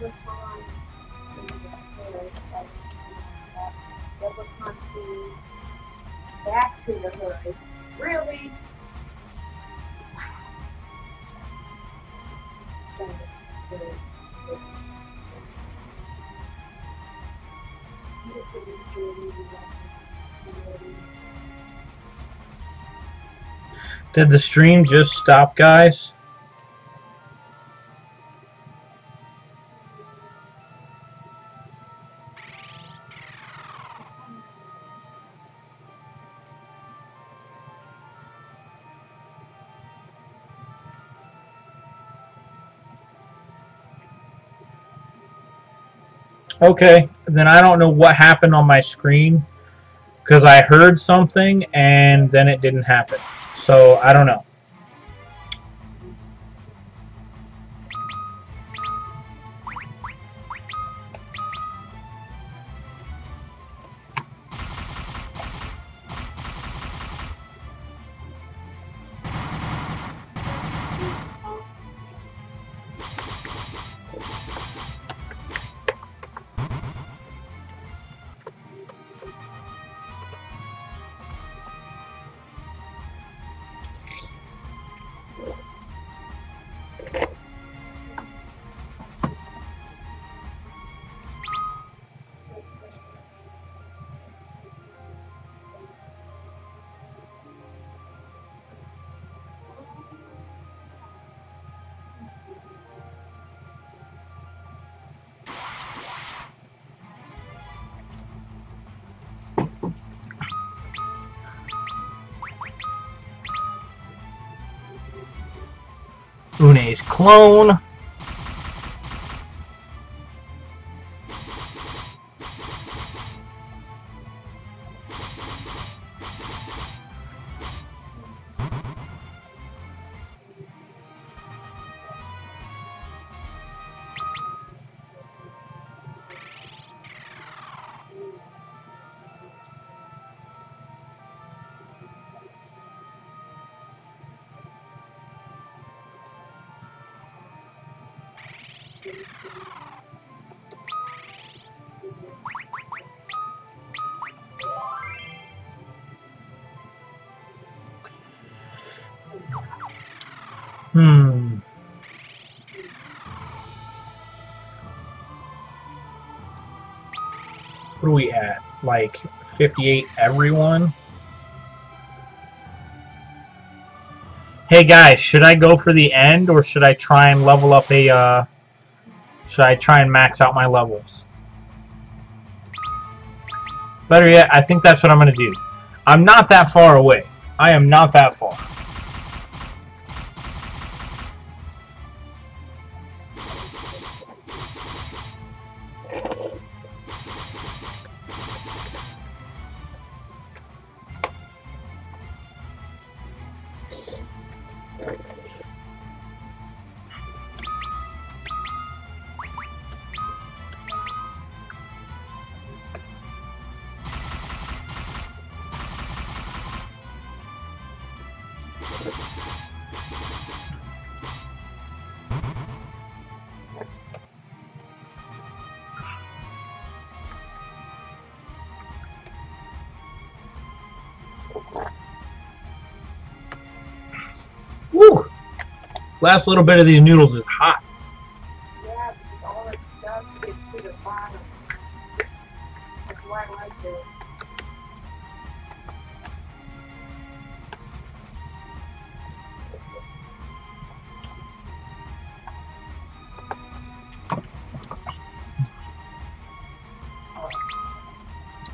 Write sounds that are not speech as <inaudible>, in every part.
Leprechaun Leprechaun 2 back to the hood. Really? Did the stream just stop, guys? Okay, then I don't know what happened on my screen because I heard something and then it didn't happen. So I don't know. Clone. 58 everyone? Hey guys, should I go for the end or should I try and level up a, uh, should I try and max out my levels? Better yet, I think that's what I'm going to do. I'm not that far away. I am not that far. Last little bit of these noodles is hot. Yeah, all the stuff gets to the bottom. That's why I like this.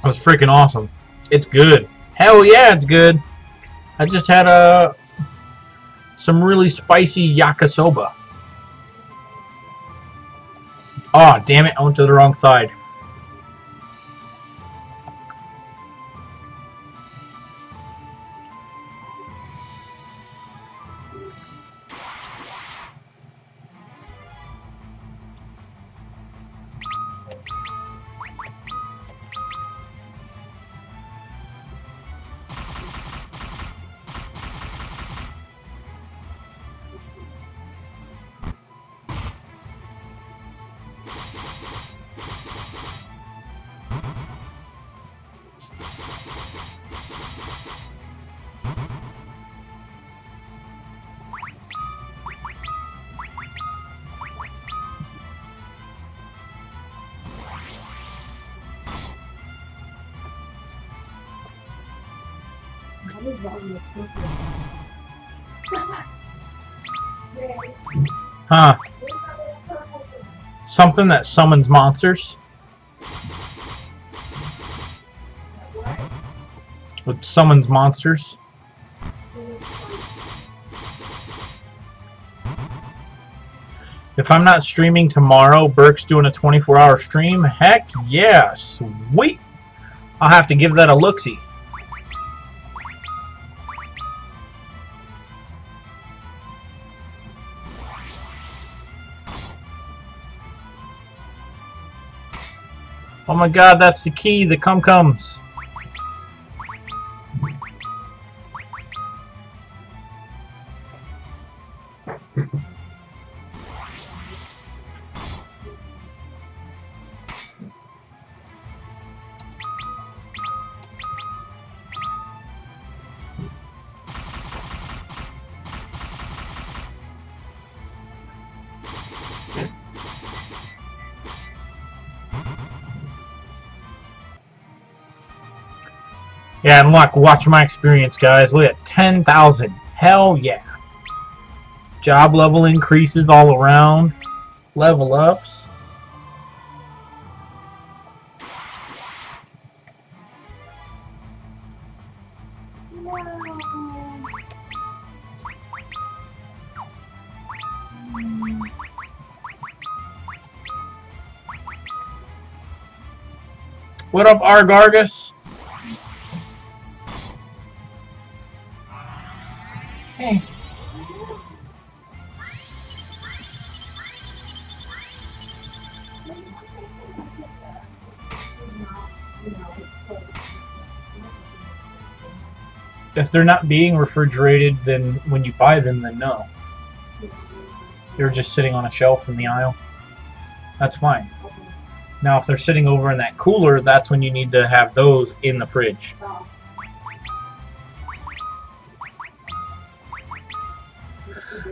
That's freaking awesome. It's good. Hell yeah, it's good. I just had a some really spicy yakisoba. Oh, damn it, I went to the wrong side. Huh? Something that summons monsters with summons monsters. If I'm not streaming tomorrow, Burke's doing a 24 hour stream. Heck yeah, sweet. I'll have to give that a look my god, that's the key. The cum Yeah, and look, watch my experience, guys. Look at 10,000. Hell yeah. Job level increases all around. Level ups. What up, Argargus? They're not being refrigerated, then when you buy them, then no. They're just sitting on a shelf in the aisle. That's fine. Now, if they're sitting over in that cooler, that's when you need to have those in the fridge.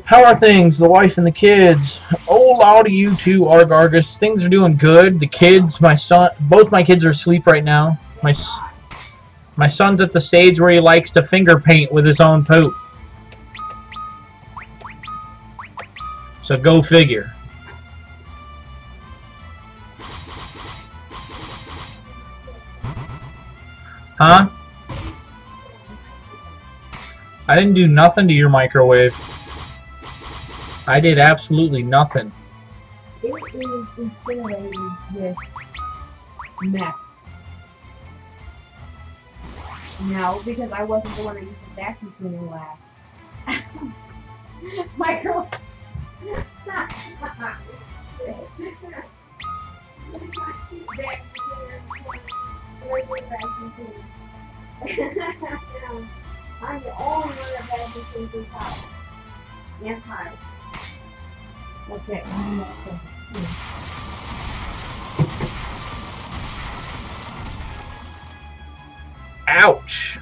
How are things? The wife and the kids? Oh, loud to you too, Argargus. Things are doing good. The kids, my son, both my kids are asleep right now. My my son's at the stage where he likes to finger paint with his own poop. So go figure. Huh? I didn't do nothing to your microwave. I did absolutely nothing. It is incinerated with mess. No, because I wasn't the one that used the vacuum cleaner last. Micro. I'm the only one that vacuum cleans this house. Yes, hi. Okay, Ouch!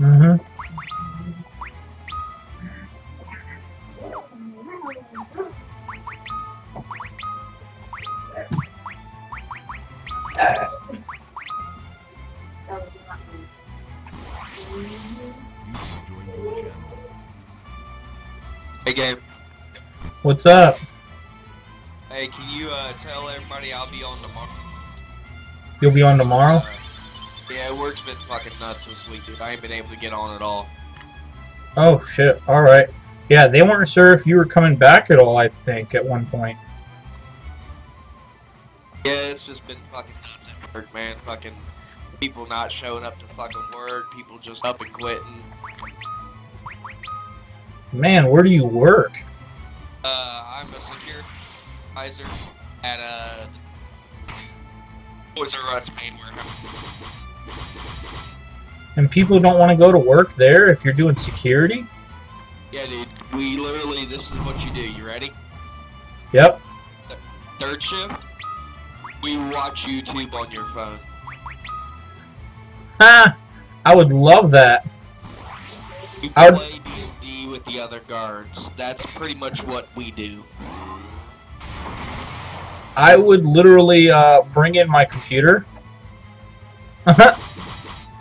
Mm-hmm. Hey, game. What's up? Hey, can you uh, tell everybody I'll be on tomorrow? You'll be on tomorrow? Yeah, work's been fucking nuts this week, dude. I ain't been able to get on at all. Oh shit. Alright. Yeah, they weren't sure if you were coming back at all, I think, at one point. Yeah, it's just been fucking nuts at work, man. Fucking people not showing up to fucking work, people just up and quitting. Man, where do you work? Uh, I'm a security advisor at uh, Toys R Us main warehouse. And people don't want to go to work there if you're doing security? Yeah, dude. We literally, this is what you do. You ready? Yep. Third shift. We watch YouTube on your phone. Ha! I would love that. We I would- play D&D with the other guards. That's pretty much what we do. I would literally uh, bring in my computer. <laughs>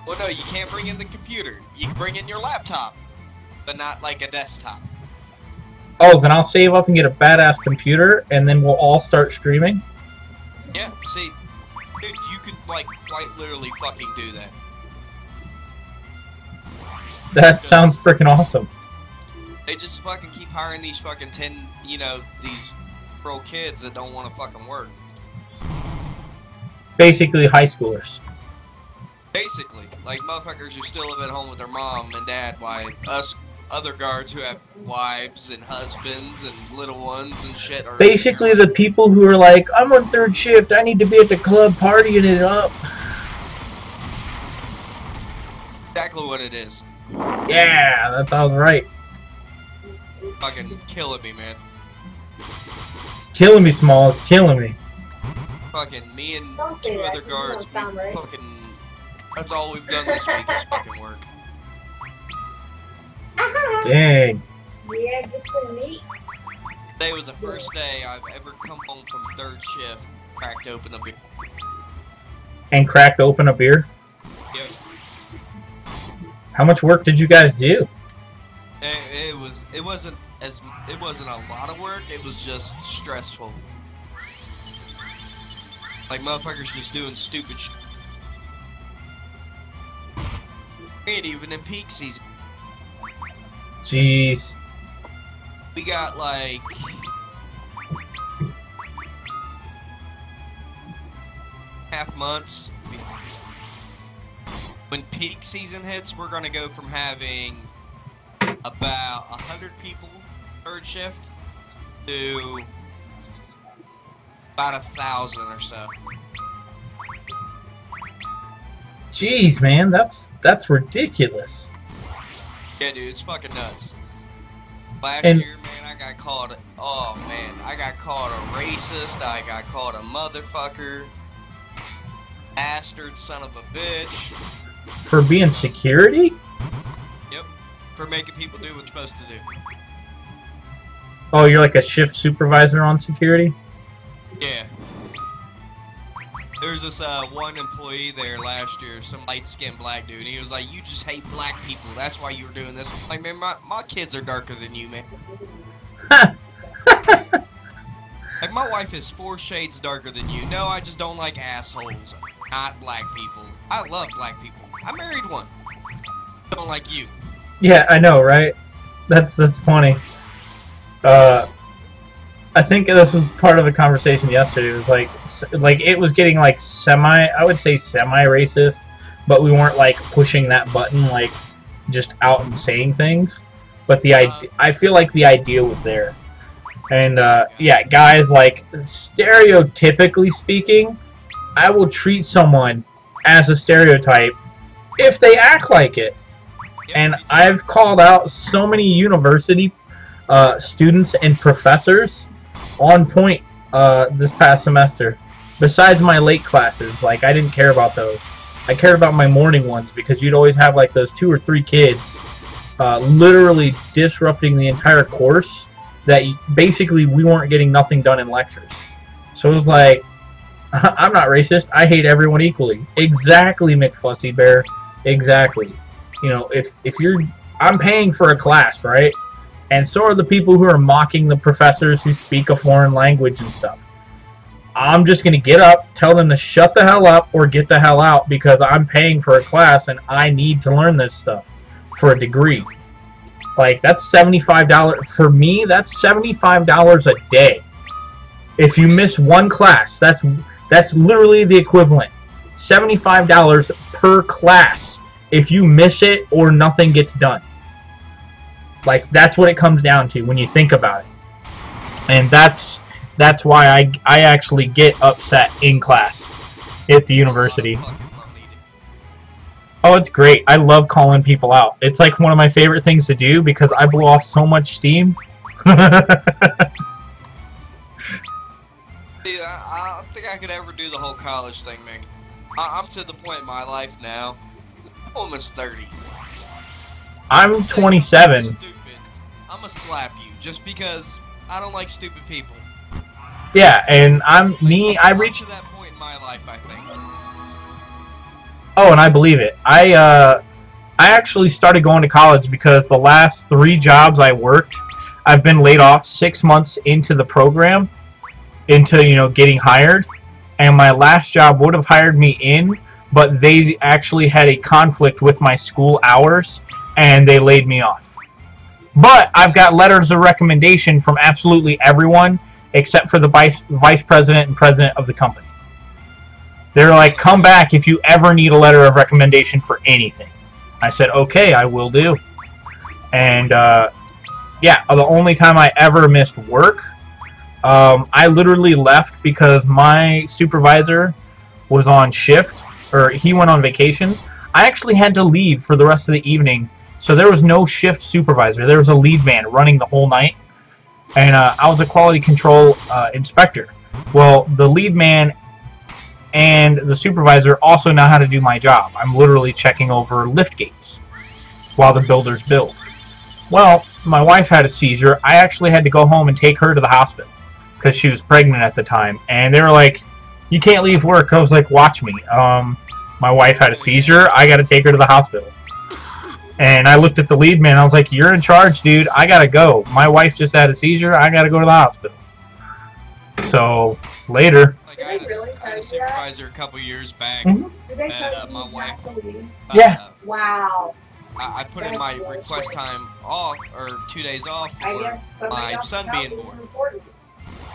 Well, no, you can't bring in the computer. You can bring in your laptop, but not like a desktop. oh, then I'll save up and get a badass computer, and then we'll all start streaming. Yeah, see, dude, you could like quite literally fucking do that. That sounds freaking awesome. They just fucking keep hiring these fucking ten, you know, these pro kids that don't want to fucking work. Basically, high schoolers. Basically, like motherfuckers who still live at home with their mom and dad, Why us other guards who have wives and husbands and little ones and shit are Basically, the people who are like, I'm on third shift, I need to be at the club partying it up. exactly what it is. Yeah, that sounds right. Fucking killing me, man. Killing me, Smalls, killing me. Fucking me and Don't say two that, other 'cause guards, we sound right. fucking. That's all we've done this week is fucking work. <laughs> Dang. Yeah, get some meat. Today was the first day I've ever come home from third shift, cracked open a beer. And cracked open a beer. Yep. How much work did you guys do? It, it was. It wasn't as. It wasn't a lot of work. It was just stressful. Like motherfuckers just doing stupid. shit. and even in peak season, Jeez. we got like. Half months. When peak season hits, we're gonna go from having about a hundred people third shift to about a thousand or so. Jeez, man, that's that's ridiculous. Yeah, dude, it's fucking nuts. Last And- year, man, I got called. Oh man, I got called a racist. I got called a motherfucker, bastard, son of a bitch. For being security? Yep, for making people do what you're supposed to do. Oh, you're like a shift supervisor on security? Yeah. There was this uh, one employee there last year, some light-skinned black dude. And he was like, "You just hate black people. That's why you were doing this." I'm like, man, my, my kids are darker than you, man. <laughs> Like my wife is four shades darker than you. No, I just don't like assholes, not black people. I love black people. I married one. Don't like you. Yeah, I know, right? That's that's funny. Uh, I think this was part of the conversation yesterday. It was like, like it was getting like semi, I would say semi-racist, but we weren't like pushing that button like just out and saying things. But the idea, I feel like the idea was there, and uh, yeah, guys, like stereotypically speaking, I will treat someone as a stereotype if they act like it and. I've called out so many university uh, students and professors on point uh, this past semester. Besides my late classes, like I didn't care about those. I cared about my morning ones because you'd always have like those two or three kids uh, literally disrupting the entire course. That basically we weren't getting nothing done in lectures. So it was like, <laughs> I'm not racist. I hate everyone equally. Exactly, McFussy Bear. Exactly you know, if if you're I'm paying for a class, right? And so are the people who are mocking the professors who speak a foreign language and stuff. I'm just gonna get up, tell them to shut the hell up or get the hell out because I'm paying for a class and I need to learn this stuff for a degree. Like that's seventy-five dollars for me. That's seventy-five dollars a day. If you miss one class, that's that's literally the equivalent. Seventy-five dollars per class if you miss it or nothing gets done. Like that's what it comes down to when you think about it. And that's that's why I I actually get upset in class at the university. A lot of fucking money, Oh, it's great. I love calling people out. It's like one of my favorite things to do because I blow off so much steam. <laughs> Dude, I, I don't think I could ever do the whole college thing, man. I, I'm to the point in my life now. I'm almost 30. I'm 27. I'm gonna slap you just because I don't like stupid people. Yeah, and I'm me. I reached. that point in my life, I think. Oh, and I believe it. I uh, I actually started going to college because the last three jobs I worked, I've been laid off six months into the program, into you know getting hired, and my last job would have hired me in, but they actually had a conflict with my school hours, and they laid me off. But I've got letters of recommendation from absolutely everyone except for the vice vice president and president of the company. They're like, come back if you ever need a letter of recommendation for anything. I said, okay, I will do. And uh, yeah, the only time I ever missed work, um, I literally left because my supervisor was on shift, or he went on vacation. I actually had to leave for the rest of the evening, so there was no shift supervisor. There was a lead man running the whole night, and uh, I was a quality control uh, inspector. Well, the lead man and the supervisor also know how to do my job. I'm literally checking over lift gates while the builders build. Well, my wife had a seizure. I actually had to go home and take her to the hospital because she was pregnant at the time. And they were like, "You can't leave work." I was like, "Watch me." Um, my wife had a seizure. I got to take her to the hospital. And I looked at the lead man. I was like, "You're in charge, dude. I gotta go. My wife just had a seizure. I gotta go to the hospital." So later, Like, I had, a, really I had a you that? supervisor a couple years back. Mhm. Did they Uh, my you wife- actually? Yeah. Uh, Wow. I, I put in my request time off, or two days off, I for guess my son being born. important.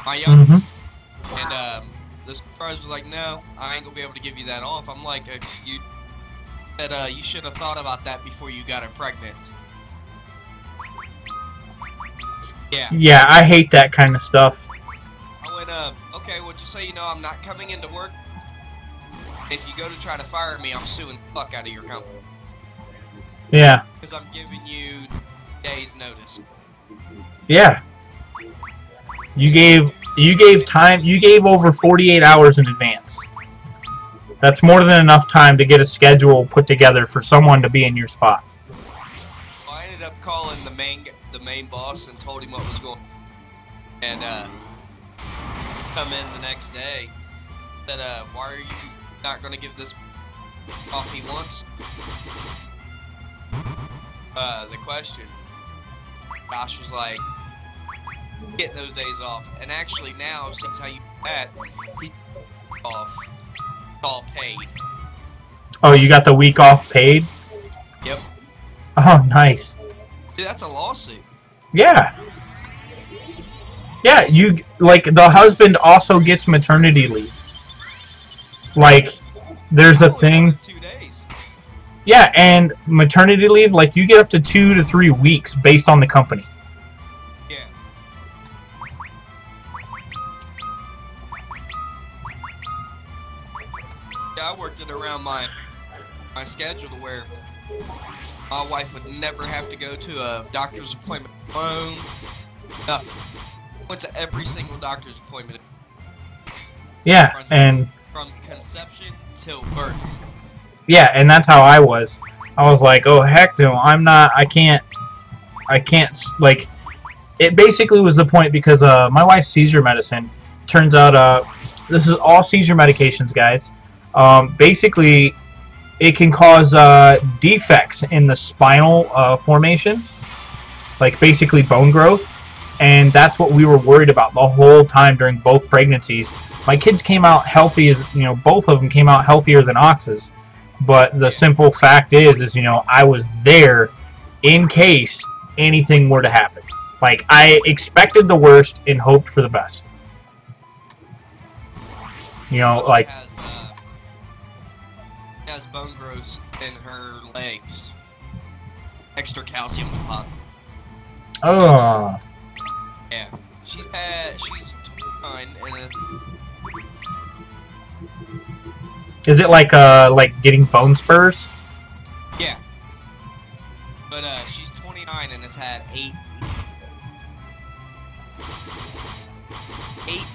my youngest. hmm And Wow. um, the supervisor was like, "No, I ain't gonna be able to give you that off." I'm like, "Excuse." That uh, you should have thought about that before you got her pregnant. Yeah, yeah, I hate that kind of stuff. I went, uh, okay, well, just so you know, I'm not coming into work. If you go to try to fire me, I'm suing the fuck out of your company. Yeah, Because I'm giving you days notice. yeah. You gave you gave time. You gave over 48 hours in advance. That's more than enough time to get a schedule put together for someone to be in your spot. I ended up calling the main the main boss and told him what was going on. and uh come in the next day said uh why are you not gonna give this off he wants uh the question Josh was like get those days off and actually now since how you that he's off all paid Oh, you got the week off paid? Yep. Oh, nice. dude that's a lawsuit Yeah. Yeah, you like the husband also gets maternity leave. Like there's a oh, thing two days Yeah, and maternity leave, like you get up to two to three weeks based on the company. I worked it around my my schedule to where my wife would never have to go to a doctor's appointment alone. Nothing. Went to every single doctor's appointment Yeah, and from conception till birth. yeah, and that's how I was. I was like, oh heck no, I'm not. I can't. I can't like. It basically was the point because uh, my wife's seizure medicine. Turns out, uh, this is all seizure medications, guys. Um, basically, it can cause uh, defects in the spinal uh, formation, like basically bone growth, and that's what we were worried about the whole time during both pregnancies. My kids came out healthy as you know, both of them came out healthier than oxes. But the simple fact is, is you know, I was there in case anything were to happen. Like I expected the worst and hoped for the best. You know, like has, bone growth in her legs. Extra calcium deposit. oh, Yeah. She's had she's 29 and is it like uh like getting bone spurs? Yeah. But uh, she's 29 and has had eight. Eight.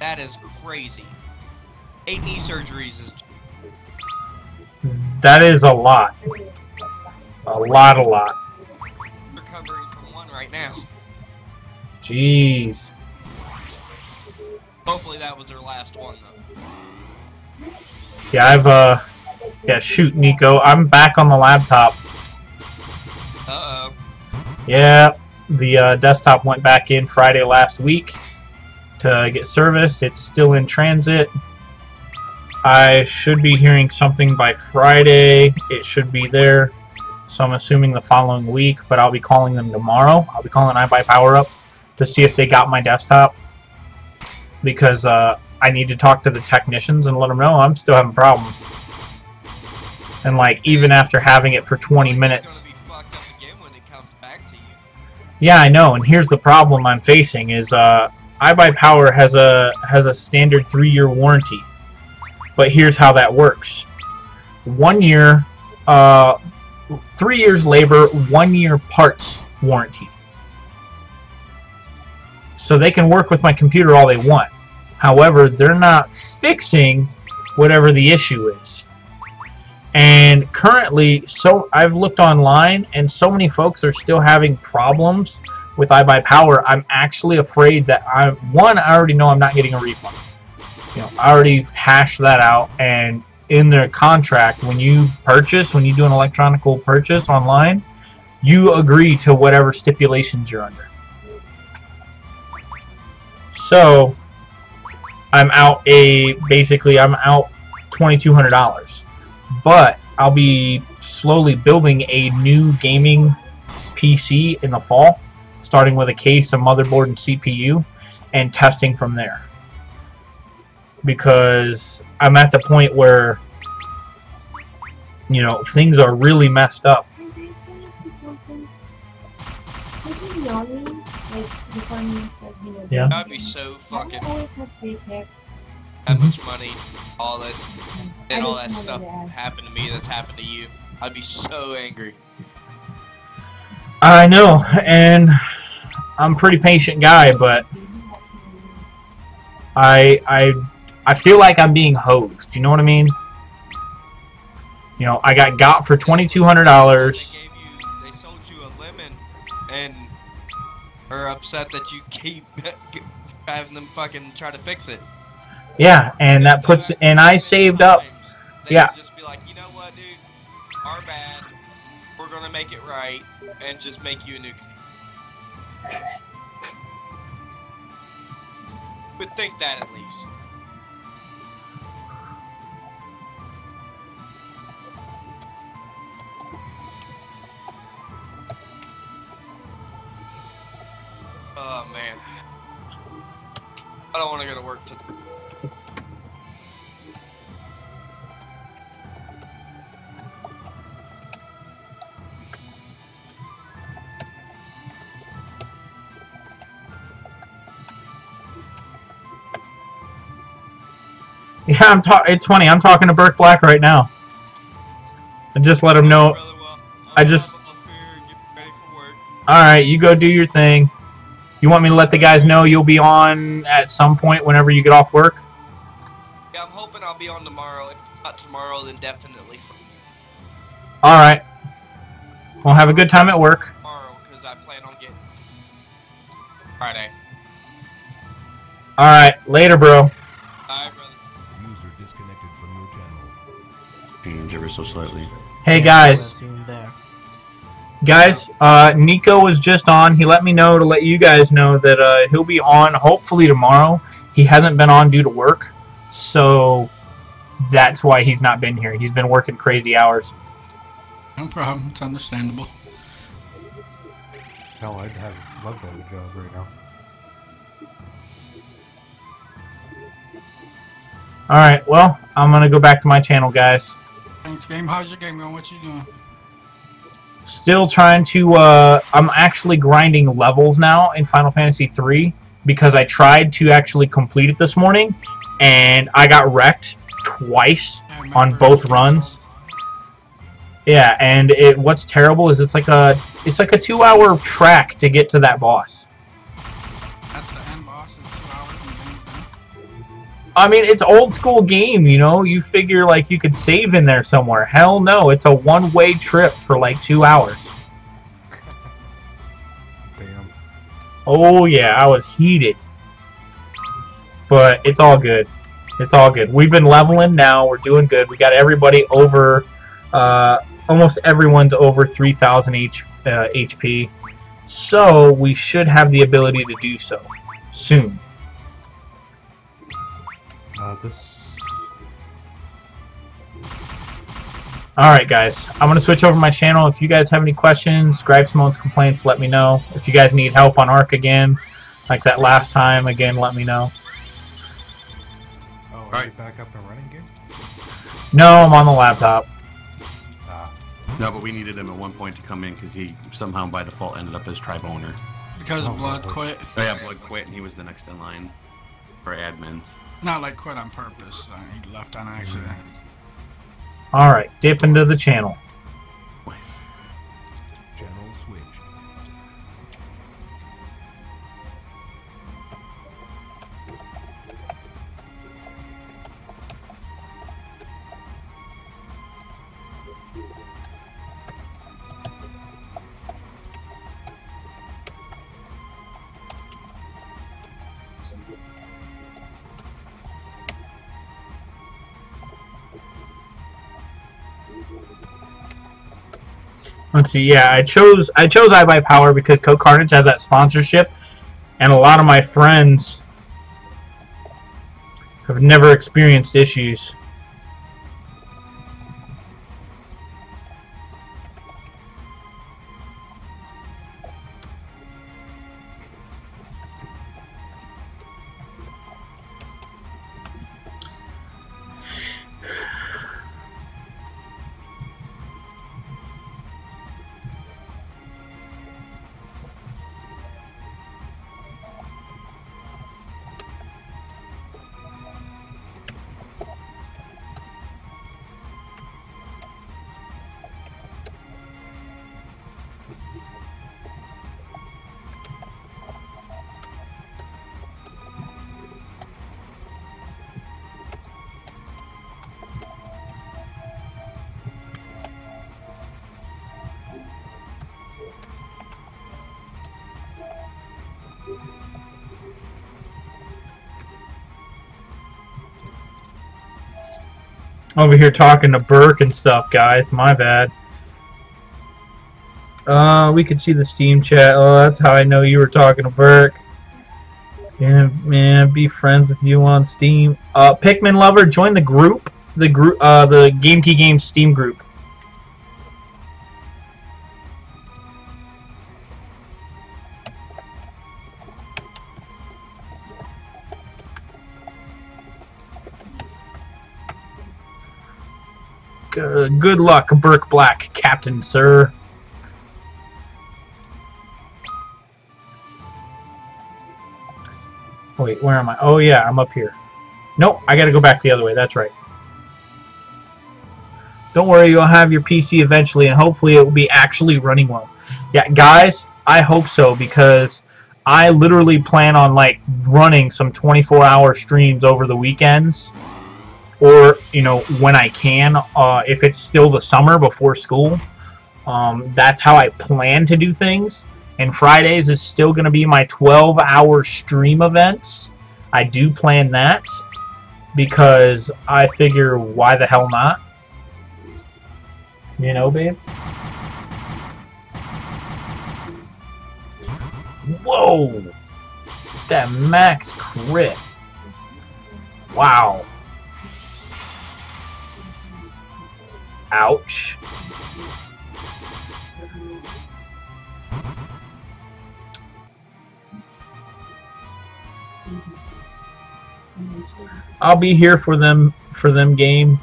That is crazy. Eight knee surgeries is That is a lot. A lot, a lot. recovering from one right now. Jeez. Hopefully that was her last one though. Yeah, I've, uh... Yeah, shoot, Nico. I'm back on the laptop. Uh oh. Yeah, the uh, desktop went back in Friday last week to get serviced. It's still in transit. I should be hearing something by Friday. It should be there. So I'm assuming the following week, but I'll be calling them tomorrow. I'll be calling iBuy Power Up to see if they got my desktop because uh, I need to talk to the technicians and let them know I'm still having problems. And like even after having it for 20 minutes, gonna be fucked up again when it comes back to you. yeah, I know, and here's the problem I'm facing is uh iBuy Power has a has a standard three year warranty. But here's how that works. One year uh three years labor, one year parts warranty. So they can work with my computer all they want. However, they're not fixing whatever the issue is. And currently, so I've looked online, and so many folks are still having problems with iBuy Power. I'm actually afraid that I'm one I already know I'm not getting a refund. You know, I already hashed that out, and in their contract, when you purchase, when you do an electronical purchase online, you agree to whatever stipulations you're under. So, I'm out a basically I'm out twenty two hundred dollars but I'll be slowly building a new gaming PC in the fall, starting with a case, a motherboard, and CPU, and testing from there. Because I'm at the point where, you know, things are really messed up. Hey, babe, can I ask you something? Would you know me? Like, before you said, you know, Yeah. That'd be so I fucking always have fake pics. that much money, all this, mm-hmm. and all that stuff wanted to ask. happened to me that's happened to you. I'd be so angry. I know, and I'm a pretty patient guy, but I I I feel like I'm being hosed. You know what I mean? You know, I got got for twenty two hundred They dollars. gave you, they sold you a lemon, and are upset that you keep <laughs> having them fucking try to fix it. Yeah, and that puts and I saved up. Yeah. just be like, you know what, dude, our bad. We're gonna make it right and just make you a new. Would think that at least. Oh man. I don't want to go to work today. Yeah, I'm ta- It's funny. I'm talking to Burke Black right now. And just let him know. I just- hop up here and get ready for work. All right, you go do your thing. You want me to let the guys know you'll be on at some point whenever you get off work? Yeah, I'm hoping I'll be on tomorrow. If not tomorrow, then definitely All right. Well, have a good time at work. tomorrow because I plan on getting Friday. All right, later, bro. Alright, brother. User disconnected from your channel. Change ever so slightly. Hey guys, guys. Uh, Nico was just on. He let me know to let you guys know that uh, he'll be on hopefully tomorrow. He hasn't been on due to work, so that's why he's not been here. He's been working crazy hours. No problem. It's understandable. Hell, I'd have loved to have a job right now. All right. Well, I'm gonna go back to my channel, guys. Thanks, game. How's your game going? What you doing? Still trying to. Uh, I'm actually grinding levels now in Final Fantasy III because I tried to actually complete it this morning, and I got wrecked twice on both runs. Yeah, and it what's terrible is it's like a it's like a two hour track to get to that boss. I mean, it's old school game, you know. You figure like you could save in there somewhere. Hell no, it's a one way trip for like two hours. Damn. Oh yeah, I was heated, but it's all good. It's all good. We've been leveling now. We're doing good. We got everybody over, uh, almost everyone's over 3,000 H, uh, HP. So we should have the ability to do so soon. Uh, this. Alright guys, I'm going to switch over my channel. If you guys have any questions, Gripe Simone's complaints, let me know. If you guys need help on ARK again, like that last time, again, let me know. Oh, are Right. you back up and running again? No, I'm on the laptop. Ah, No, but we needed him at one point to come in because he somehow by default ended up as tribe owner. Because Oh, Blood quit. Oh yeah, Blood quit and he was the next in line for admins. Not like quit on purpose. uh, He left on accident. Alright, dip into the channel. Channel switched. Let's see. Yeah, I chose I chose I Buy Power because CohhCarnage has that sponsorship, and a lot of my friends have never experienced issues. Over here talking to Burke and stuff, guys. My bad. Uh, we could see the Steam chat. Oh, that's how I know you were talking to Burke. Yeah, man, be friends with you on Steam. Uh, Pikmin lover, join the group. The group, uh, the Game Key Games Steam group. Good, luck, Burke Black, Captain, sir. Wait, where am I? Oh, yeah, I'm up here. Nope, I gotta go back the other way. That's right. Don't worry, you'll have your PC eventually, and hopefully it will be actually running well. Yeah, guys, I hope so, because I literally plan on, like, running some 24-hour streams over the weekends or you know when I can, uh, if it's still the summer before school. Um, that's how I plan to do things. And Fridays is still going to be my 12-hour stream events. I do plan that because I figure why the hell not? You know, babe. Whoa! That max crit. Wow. Ouch. I'll be here for them for them game.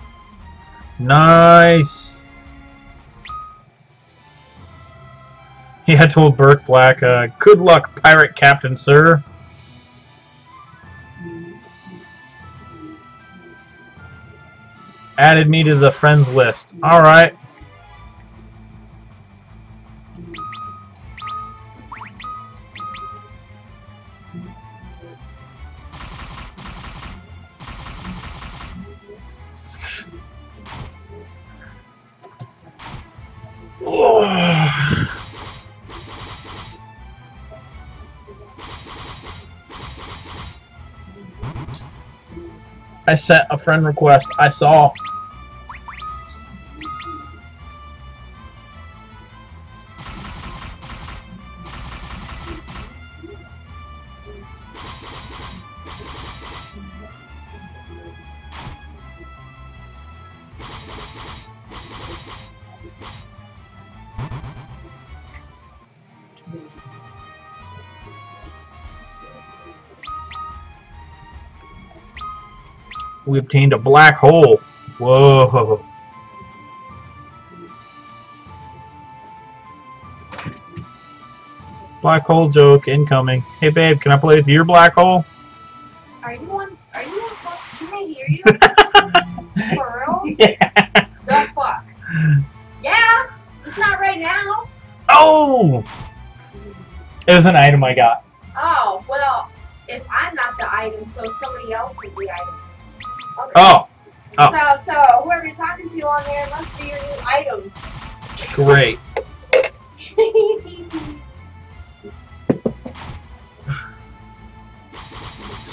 Nice. He had told Burke Black, uh, good luck, pirate captain, sir. Added me to the friends list. Alright. <sighs> I sent a friend request. I saw. Obtained a black hole. Whoa. Black hole joke incoming. Hey babe, can I play with your black hole? Are you on? Are you on? Can I hear you? <laughs> For real? Yeah. The fuck? Yeah. It's not right now. Oh! It was an item I got. Oh well, if I'm not the item, so somebody else is the item. Oh. Okay. Oh, oh. So so whoever you're talking to you on there must be your new item. great. <laughs>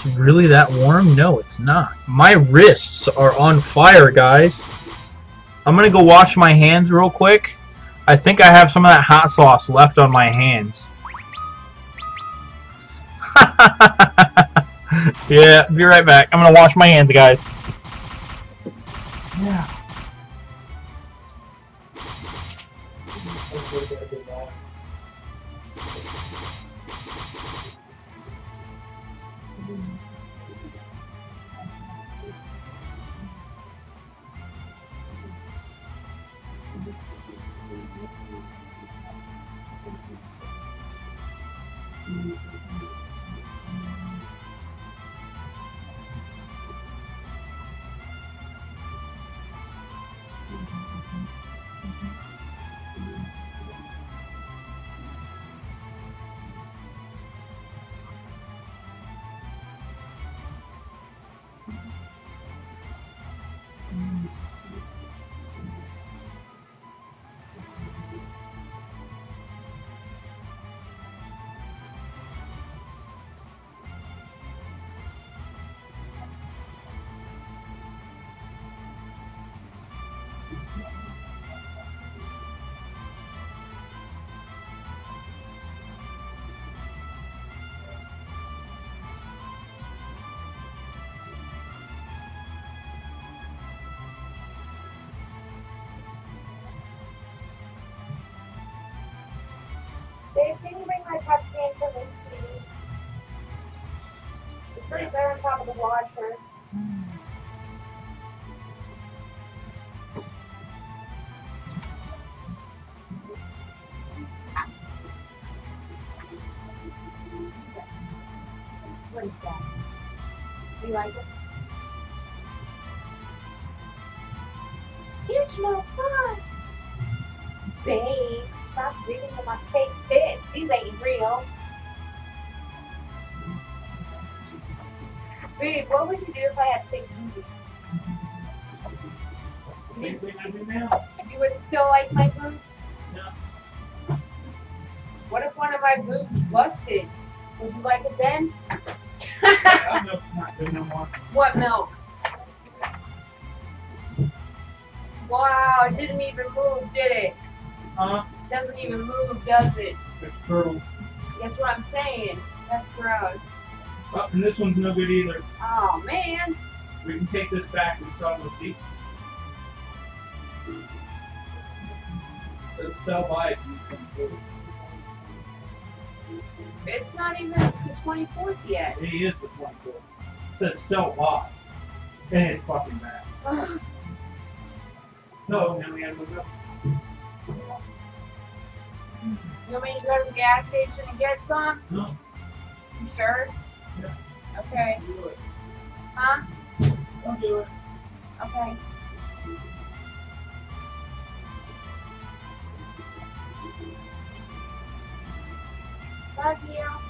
It's really that warm? No, it's not. My wrists are on fire, guys. I'm gonna go wash my hands real quick. I think I have some of that hot sauce left on my hands. <laughs> yeah, be right back. I'm gonna wash my hands, guys. What would you do if I had fake boobies? You would still like my boobs? No. What if one of my boobs busted? Would you like it then? What milk? Wow, it didn't even move, did it? Huh? Doesn't even move, does it? It's turtle. Guess what I'm saying? That's gross. Oh, and this one's no good either. Oh man. We can take this back and sell the seats. It's sell by. It's not even the 24th yet. He is the 24th. It says sell by. And it's fucking bad. Ugh. No, then we have to go. You want me to go to the gas station and get some? No. You sure? Okay. Huh? Don't do it. Okay. Love you.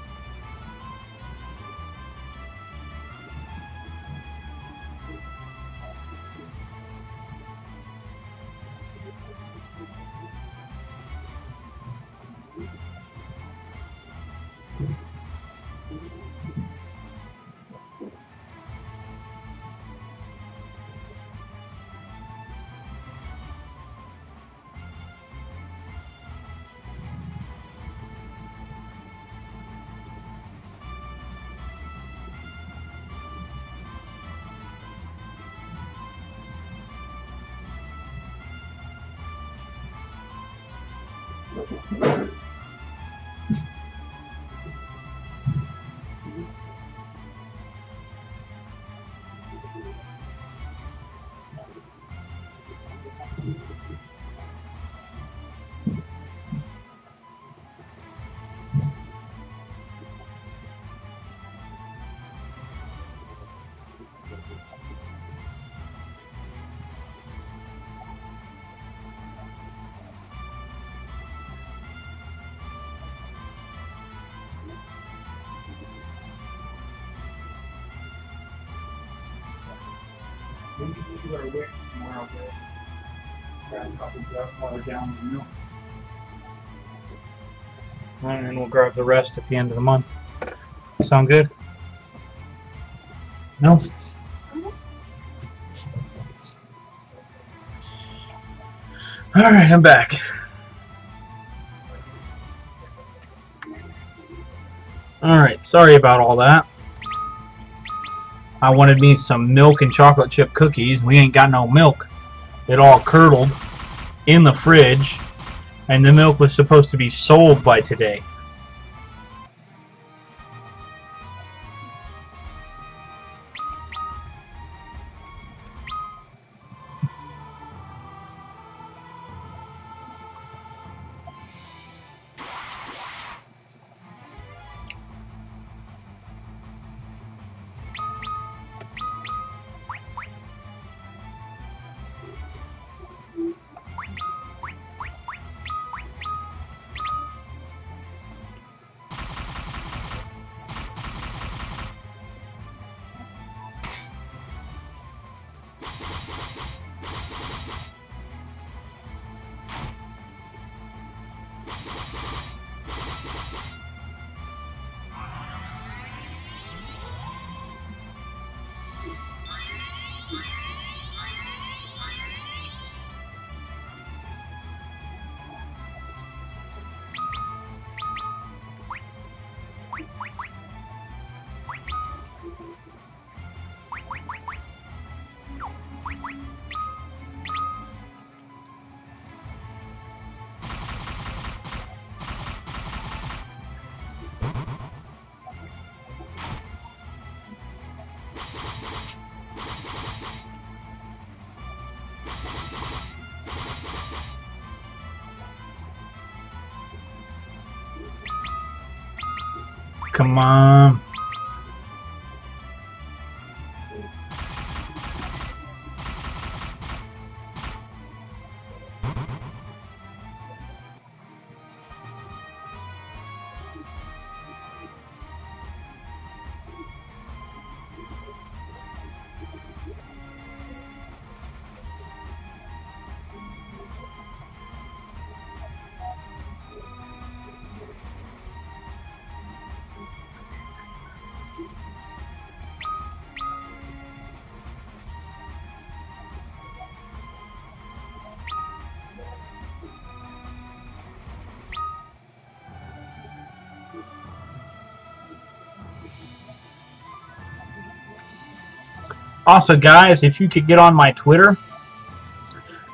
Couple of water down the milk. And then we'll grab the rest at the end of the month. Sound good? No? Alright, I'm back. Alright, sorry about all that. I wanted me some milk and chocolate chip cookies. We ain't got no milk. It all curdled in the fridge, and the milk was supposed to be sold by today. Come on. Also, guys, if you could get on my Twitter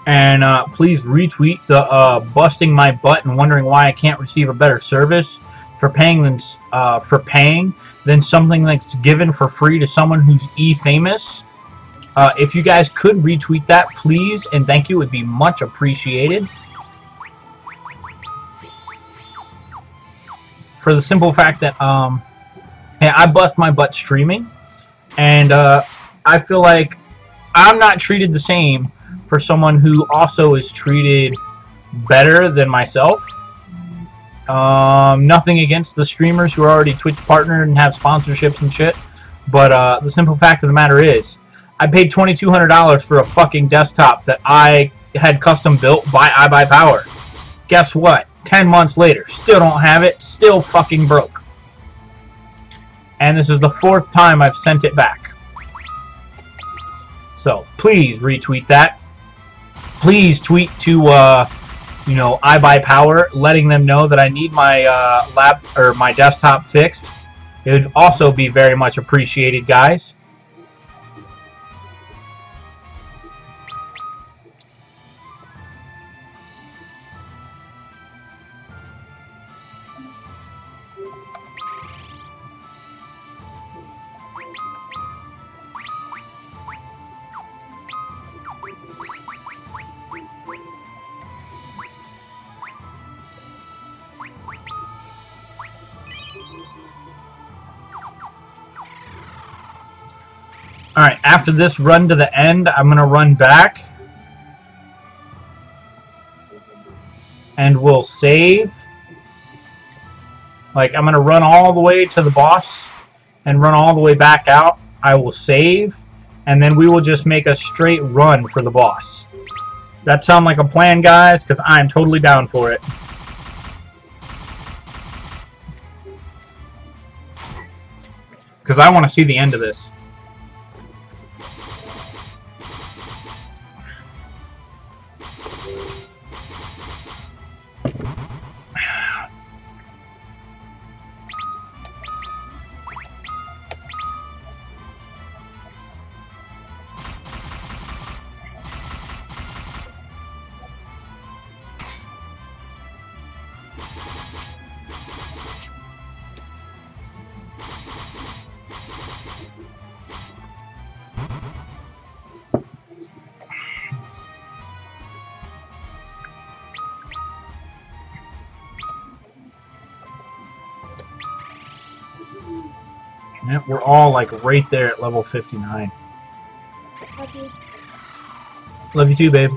and uh, please retweet the uh, busting my butt and wondering why I can't receive a better service for paying than uh, for paying than something that's given for free to someone who's e famous. Uh, if you guys could retweet that, please and thank you, it would be much appreciated. For the simple fact that um, yeah, I bust my butt streaming, and uh, I feel like I'm not treated the same for someone who also is treated better than myself. Um, nothing against the streamers who are already Twitch partnered and have sponsorships and shit. But uh, the simple fact of the matter is, I paid twenty two hundred dollars for a fucking desktop that I had custom built by iBuyPower. Guess what? Ten months later, still don't have it. Still fucking broke. And this is the fourth time I've sent it back. So please retweet that. Please tweet to uh, you know iBuyPower, letting them know that I need my uh, lap or my desktop fixed. It would also be very much appreciated, guys. Alright, after this run to the end, I'm going to run back. And we'll save. Like, I'm going to run all the way to the boss and run all the way back out. I will save. And then we will just make a straight run for the boss. That sound like a plan, guys? Because I'm totally down for it. Because I want to see the end of this. All like right there at level 59. Love you. Love you too, babe.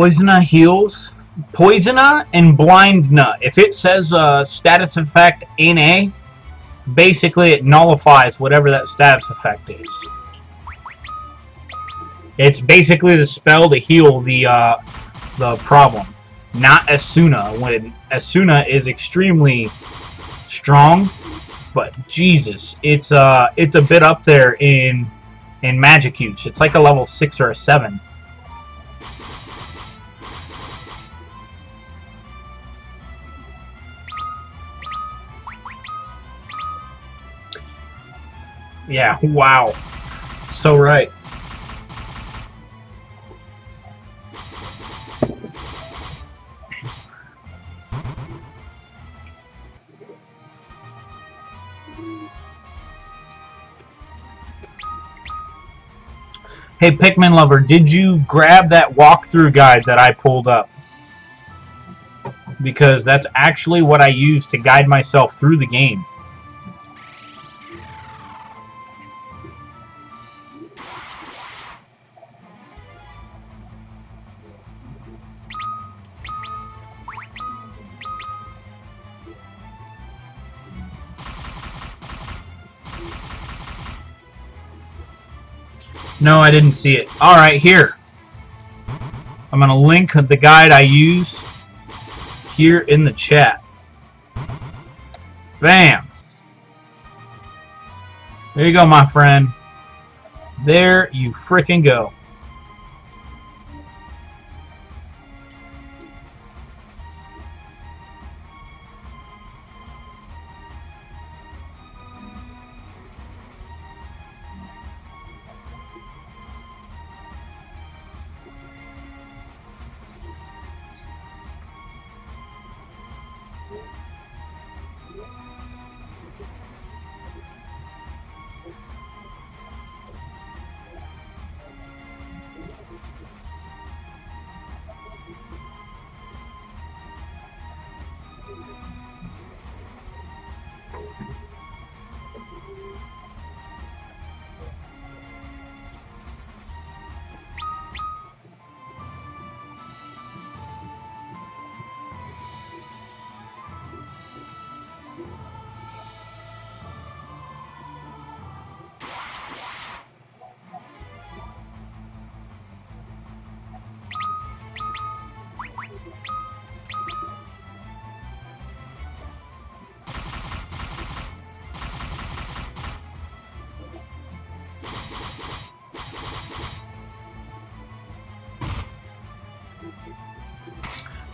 Poisona heals. Poisona and Blindna. If it says uh, status effect NA, basically it nullifies whatever that status effect is. It's basically the spell to heal the uh, the problem, not Esuna. When Esuna is extremely strong, but Jesus, it's uh it's a bit up there in in magic use. It's like a level six or a seven. Yeah, wow. So right. Hey, Pikmin lover, did you grab that walkthrough guide that I pulled up? Because that's actually what I use to guide myself through the game. No, I didn't see it. Alright, here. I'm going to link the guide I use here in the chat. Bam. There you go, my friend. There you frickin' go.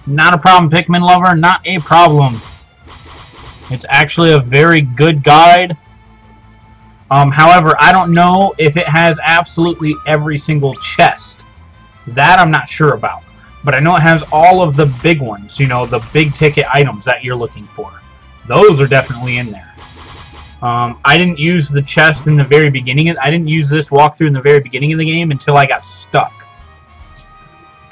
Not a problem, Pikmin lover. Not a problem. It's actually a very good guide. Um, however, I don't know if it has absolutely every single chest. That I'm not sure about. But I know it has all of the big ones, you know, the big ticket items that you're looking for. Those are definitely in there. Um, I didn't use the chest in the very beginning. I didn't use this walkthrough in the very beginning of the game until I got stuck.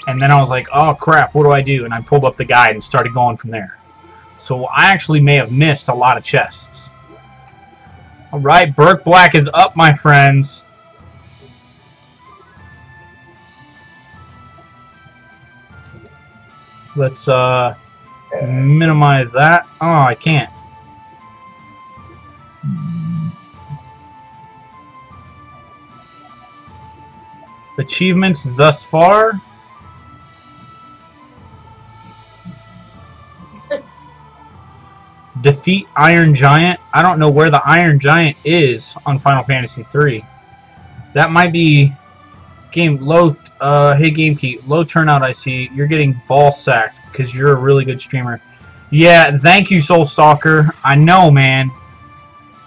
And then I was like, oh crap, what do I do? And I pulled up the guide and started going from there. So I actually may have missed a lot of chests. Alright, Burke Black is up, my friends. Let's uh, minimize that. Oh, I can't. Achievements thus far. Defeat Iron Giant. I don't know where the Iron Giant is on Final Fantasy 3. That might be game low. Uh, hey GameKey, low turnout. I see. You're getting ball sacked because you're a really good streamer. Yeah, thank you, Soul Stalker. I know, man.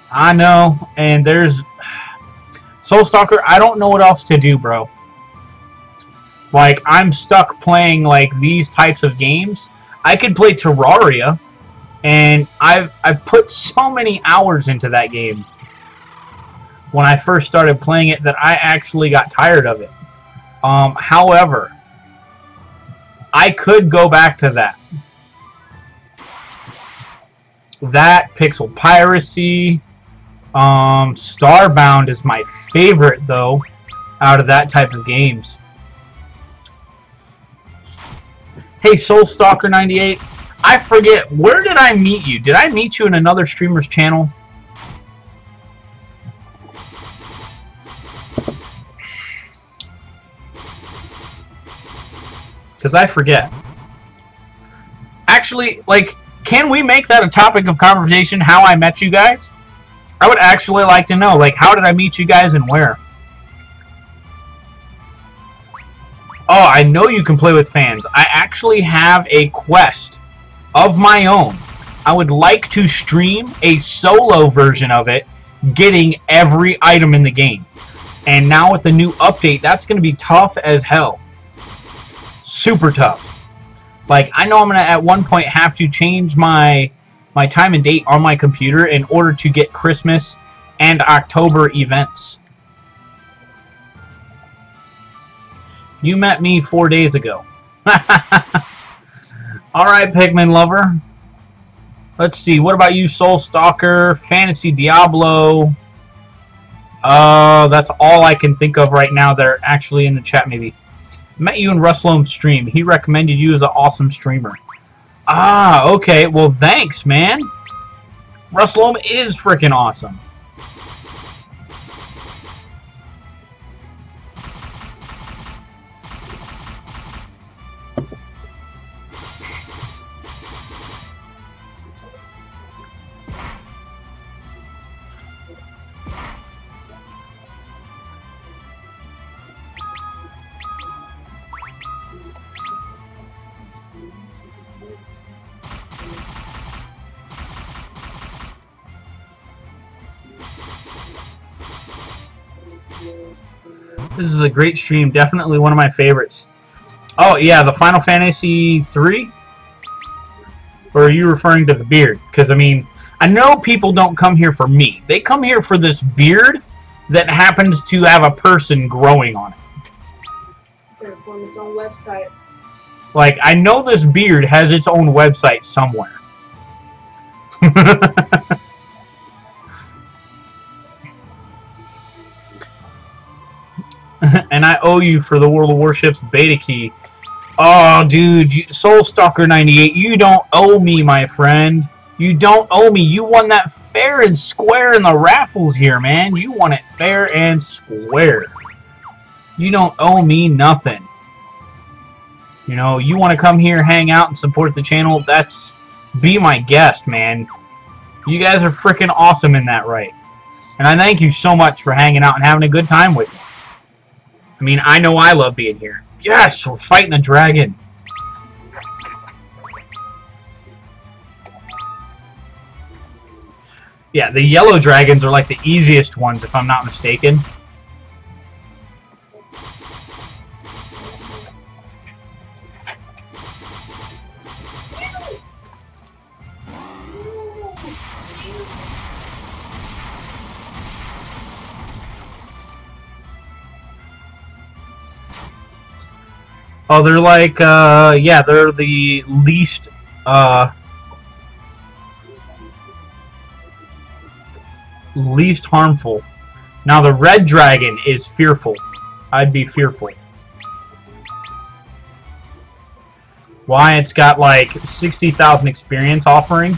I know, and there's <sighs> Soul Stalker. I don't know what else to do, bro. Like I'm stuck playing like these types of games. I could play Terraria and I've I've put so many hours into that game when I first started playing it that I actually got tired of it. Um, however, I could go back to that. That Pixel Piracy, um, Starbound is my favorite though, out of that type of games. Hey, Soul Stalker 98. I forget, where did I meet you? Did I meet you in another streamer's channel? Because I forget. Actually, like, can we make that a topic of conversation, how I met you guys? I would actually like to know, like, how did I meet you guys and where? Oh, I know you can play with fans. I actually have a quest of my own. I would like to stream a solo version of it, getting every item in the game. And now with the new update, that's going to be tough as hell. Super tough. Like, I know I'm going to at one point have to change my my time and date on my computer in order to get Christmas and October events. You met me four days ago. <laughs> Alright, Pikmin lover. Let's see, what about you, Soul Stalker, Fantasy Diablo? Uh, that's all I can think of right now that are actually in the chat, maybe. Met you in Rusloam's stream. He recommended you as an awesome streamer. Ah, okay. Well, thanks, man. Rusloam is freaking awesome. This is a great stream. Definitely one of my favorites. Oh yeah, the Final Fantasy three. Or are you referring to the beard? Because I mean, I know people don't come here for me. They come here for this beard that happens to have a person growing on it. It's gonna form its own website. Like I know this beard has its own website somewhere. <laughs> and I owe you for the World of Warships beta key. Oh, dude, you, Soul Stalker 98, you don't owe me, my friend. You don't owe me. You won that fair and square in the raffles here, man. You won it fair and square. You don't owe me nothing. You know, you want to come here, hang out, and support the channel, that's... Be my guest, man. You guys are freaking awesome in that right. And I thank you so much for hanging out and having a good time with me. I mean, I know I love being here. Yes, we're fighting a dragon. Yeah, the yellow dragons are like the easiest ones, if I'm not mistaken. Oh, they're like, uh, yeah, they're the least, uh, least harmful. Now, the red dragon is fearful. I'd be fearful. Why? It's got like 60,000 experience offering.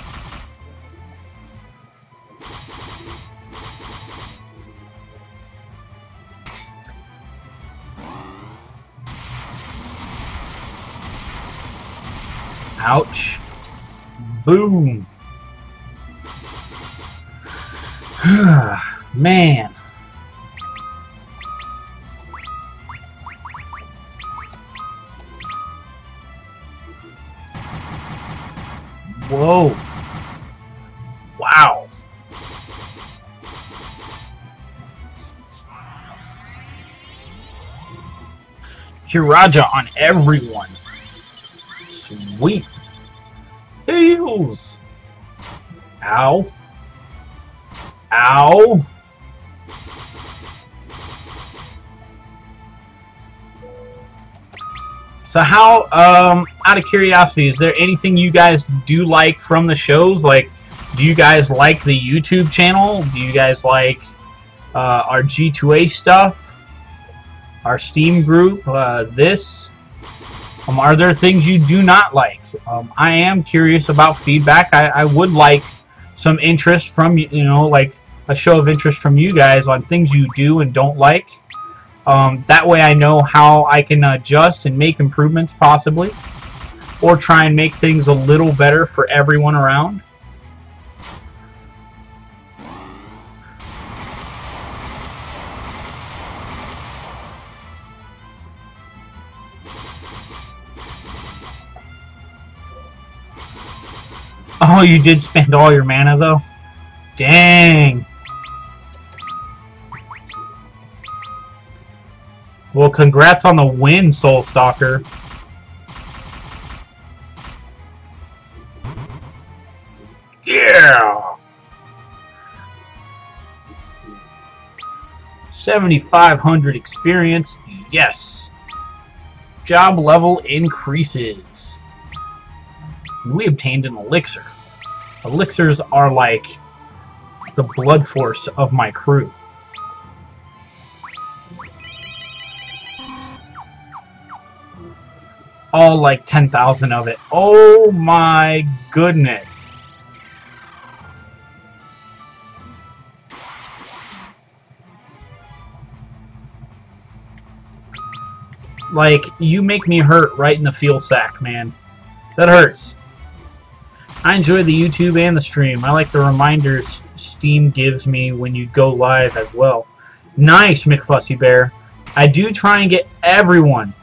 Ouch. Boom. <sighs> Man. Whoa. Wow. Curaja on everyone. Sweet. Heals. Ow. Ow. So how, um, out of curiosity, is there anything you guys do like from the shows? Like, do you guys like the YouTube channel? Do you guys like uh, our G2A stuff? Our Steam group? Uh, this? Um, are there things you do not like? Um, I am curious about feedback. I, I would like some interest from, you you know, like a show of interest from you guys on things you do and don't like. Um, that way I know how I can adjust and make improvements possibly. Or try and make things a little better for everyone around. Oh, you did spend all your mana though? Dang. Well, congrats on the win, Soul Stalker. Yeah! 7,500 experience. Yes. Job level increases. We obtained an elixir. Elixirs are like the blood force of my crew. all like 10,000 of it. Oh my goodness. Like, you make me hurt right in the feel sack, man. That hurts. I enjoy the YouTube and the stream. I like the reminders Steam gives me when you go live as well. Nice, McFussy Bear. I do try and get everyone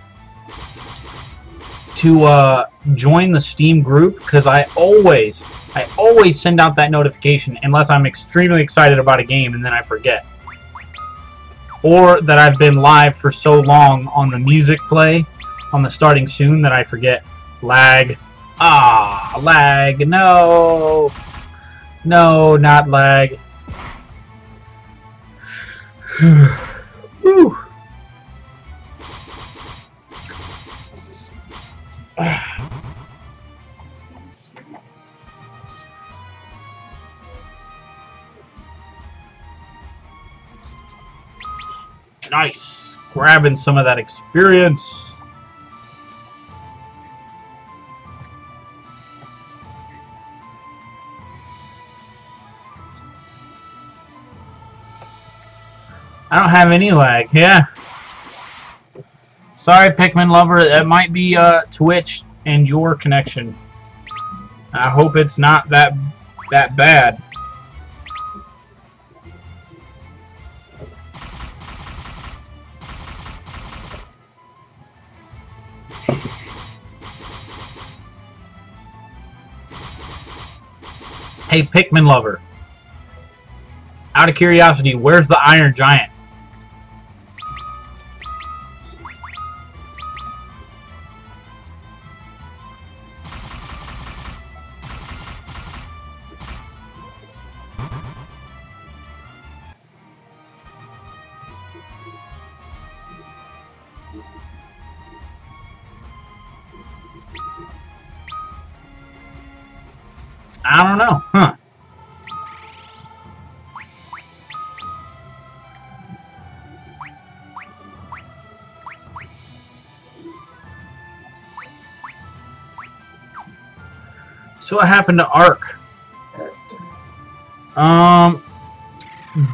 to uh, join the Steam group because I always, I always send out that notification unless I'm extremely excited about a game and then I forget. or that I've been live for so long on the music play on the starting soon that I forget. Lag. Ah, lag. No. No, not lag. Whew. Nice. Grabbing some of that experience. I don't have any lag. Yeah. Sorry, Pikmin lover. that might be uh, Twitch and your connection. I hope it's not that that bad. Hey, Pikmin lover. Out of curiosity, where's the Iron Giant? What happened to Ark? Um,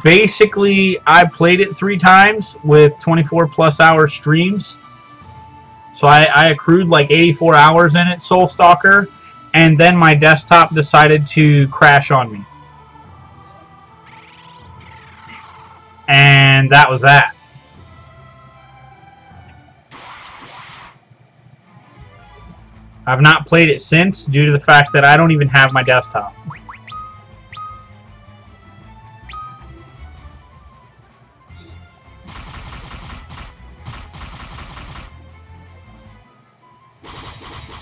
basically, I played it three times with 24 plus hour streams. So I, I accrued like 84 hours in it, Soul Stalker, and then my desktop decided to crash on me. And that was that. I've not played it since due to the fact that I don't even have my desktop.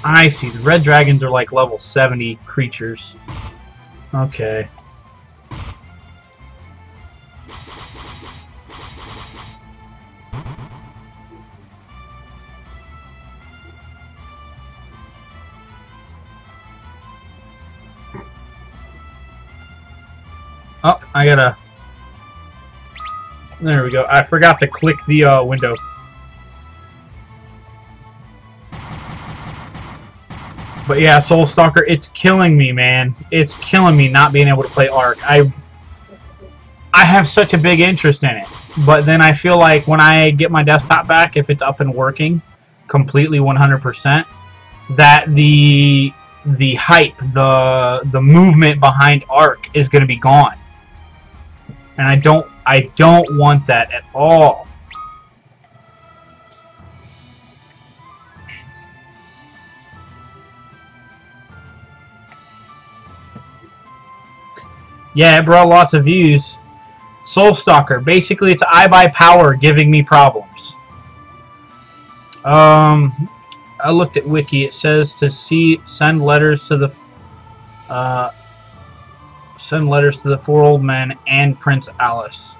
I see. The red dragons are like level 70 creatures. Okay. I gotta... There we go. I forgot to click the uh, window. But yeah, Soul Stalker, it's killing me, man. It's killing me not being able to play Ark. I I have such a big interest in it. But then I feel like when I get my desktop back, if it's up and working completely 100%, that the the hype, the the movement behind Ark is going to be gone. And I don't I don't want that at all. Yeah, it brought lots of views. Soul Stalker. Basically, it's iBuyPower giving me problems. Um, I looked at Wiki. It says to see send letters to the uh, send letters to the four old men and Prince Alice.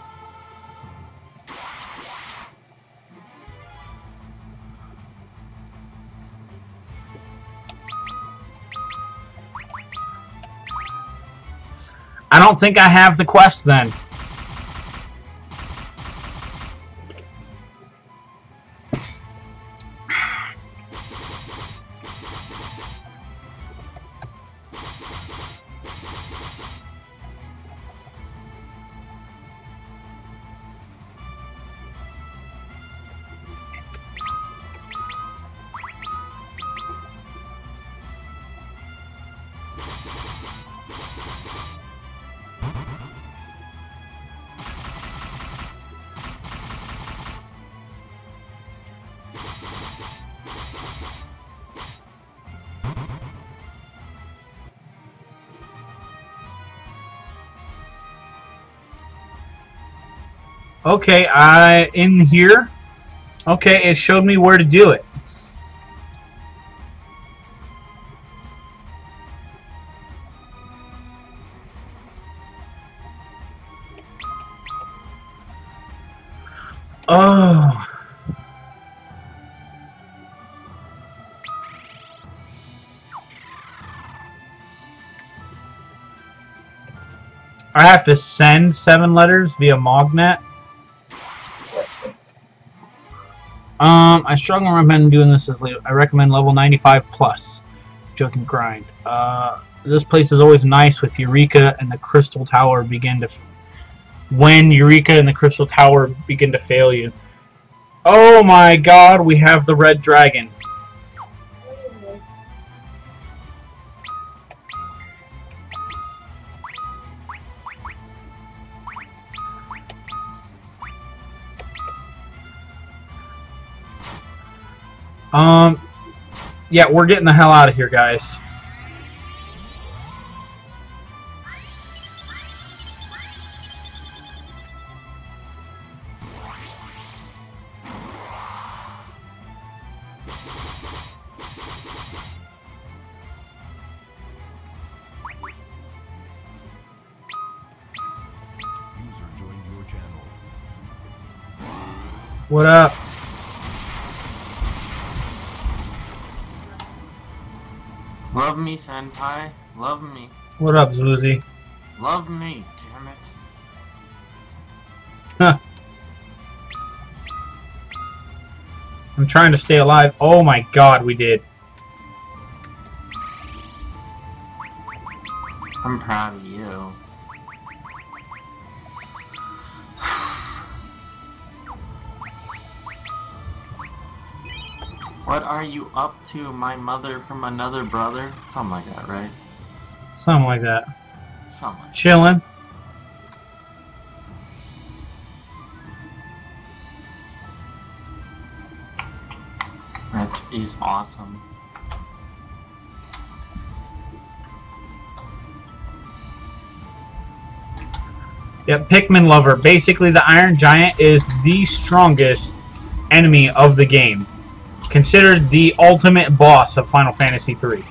I don't think I have the quest then. Okay, I in here. Okay, it showed me where to do it. Oh. I have to send seven letters via Mognet. Um, I strongly recommend doing this as I recommend level 95 plus. Joking grind. Uh, this place is always nice with Eureka and the Crystal Tower begin to. When Eureka and the Crystal Tower begin to fail you. Oh my god, we have the Red Dragon. Yeah, we're getting the hell out of here, guys. Senpai. Love me. What up, Zwoozy? Love me. Damn it. Huh. I'm trying to stay alive. Oh my god, we did. I'm proud of you. Are you up to, my mother from another brother? Something like that, right? Something like that. Something like Chilling. that is awesome. Yep, Pikmin Lover. Basically, the Iron Giant is the strongest enemy of the game. Considered the ultimate boss of Final Fantasy III.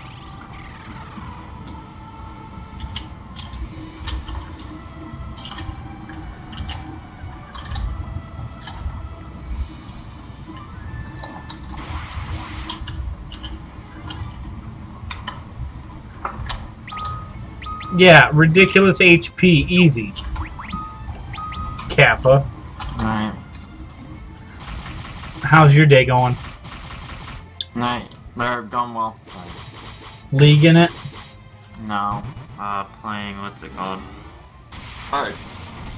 Yeah, ridiculous HP, easy. Kappa, Alright. how's your day going? Night. They're going well. League in it? No. Uh, playing, what's it called? Alright.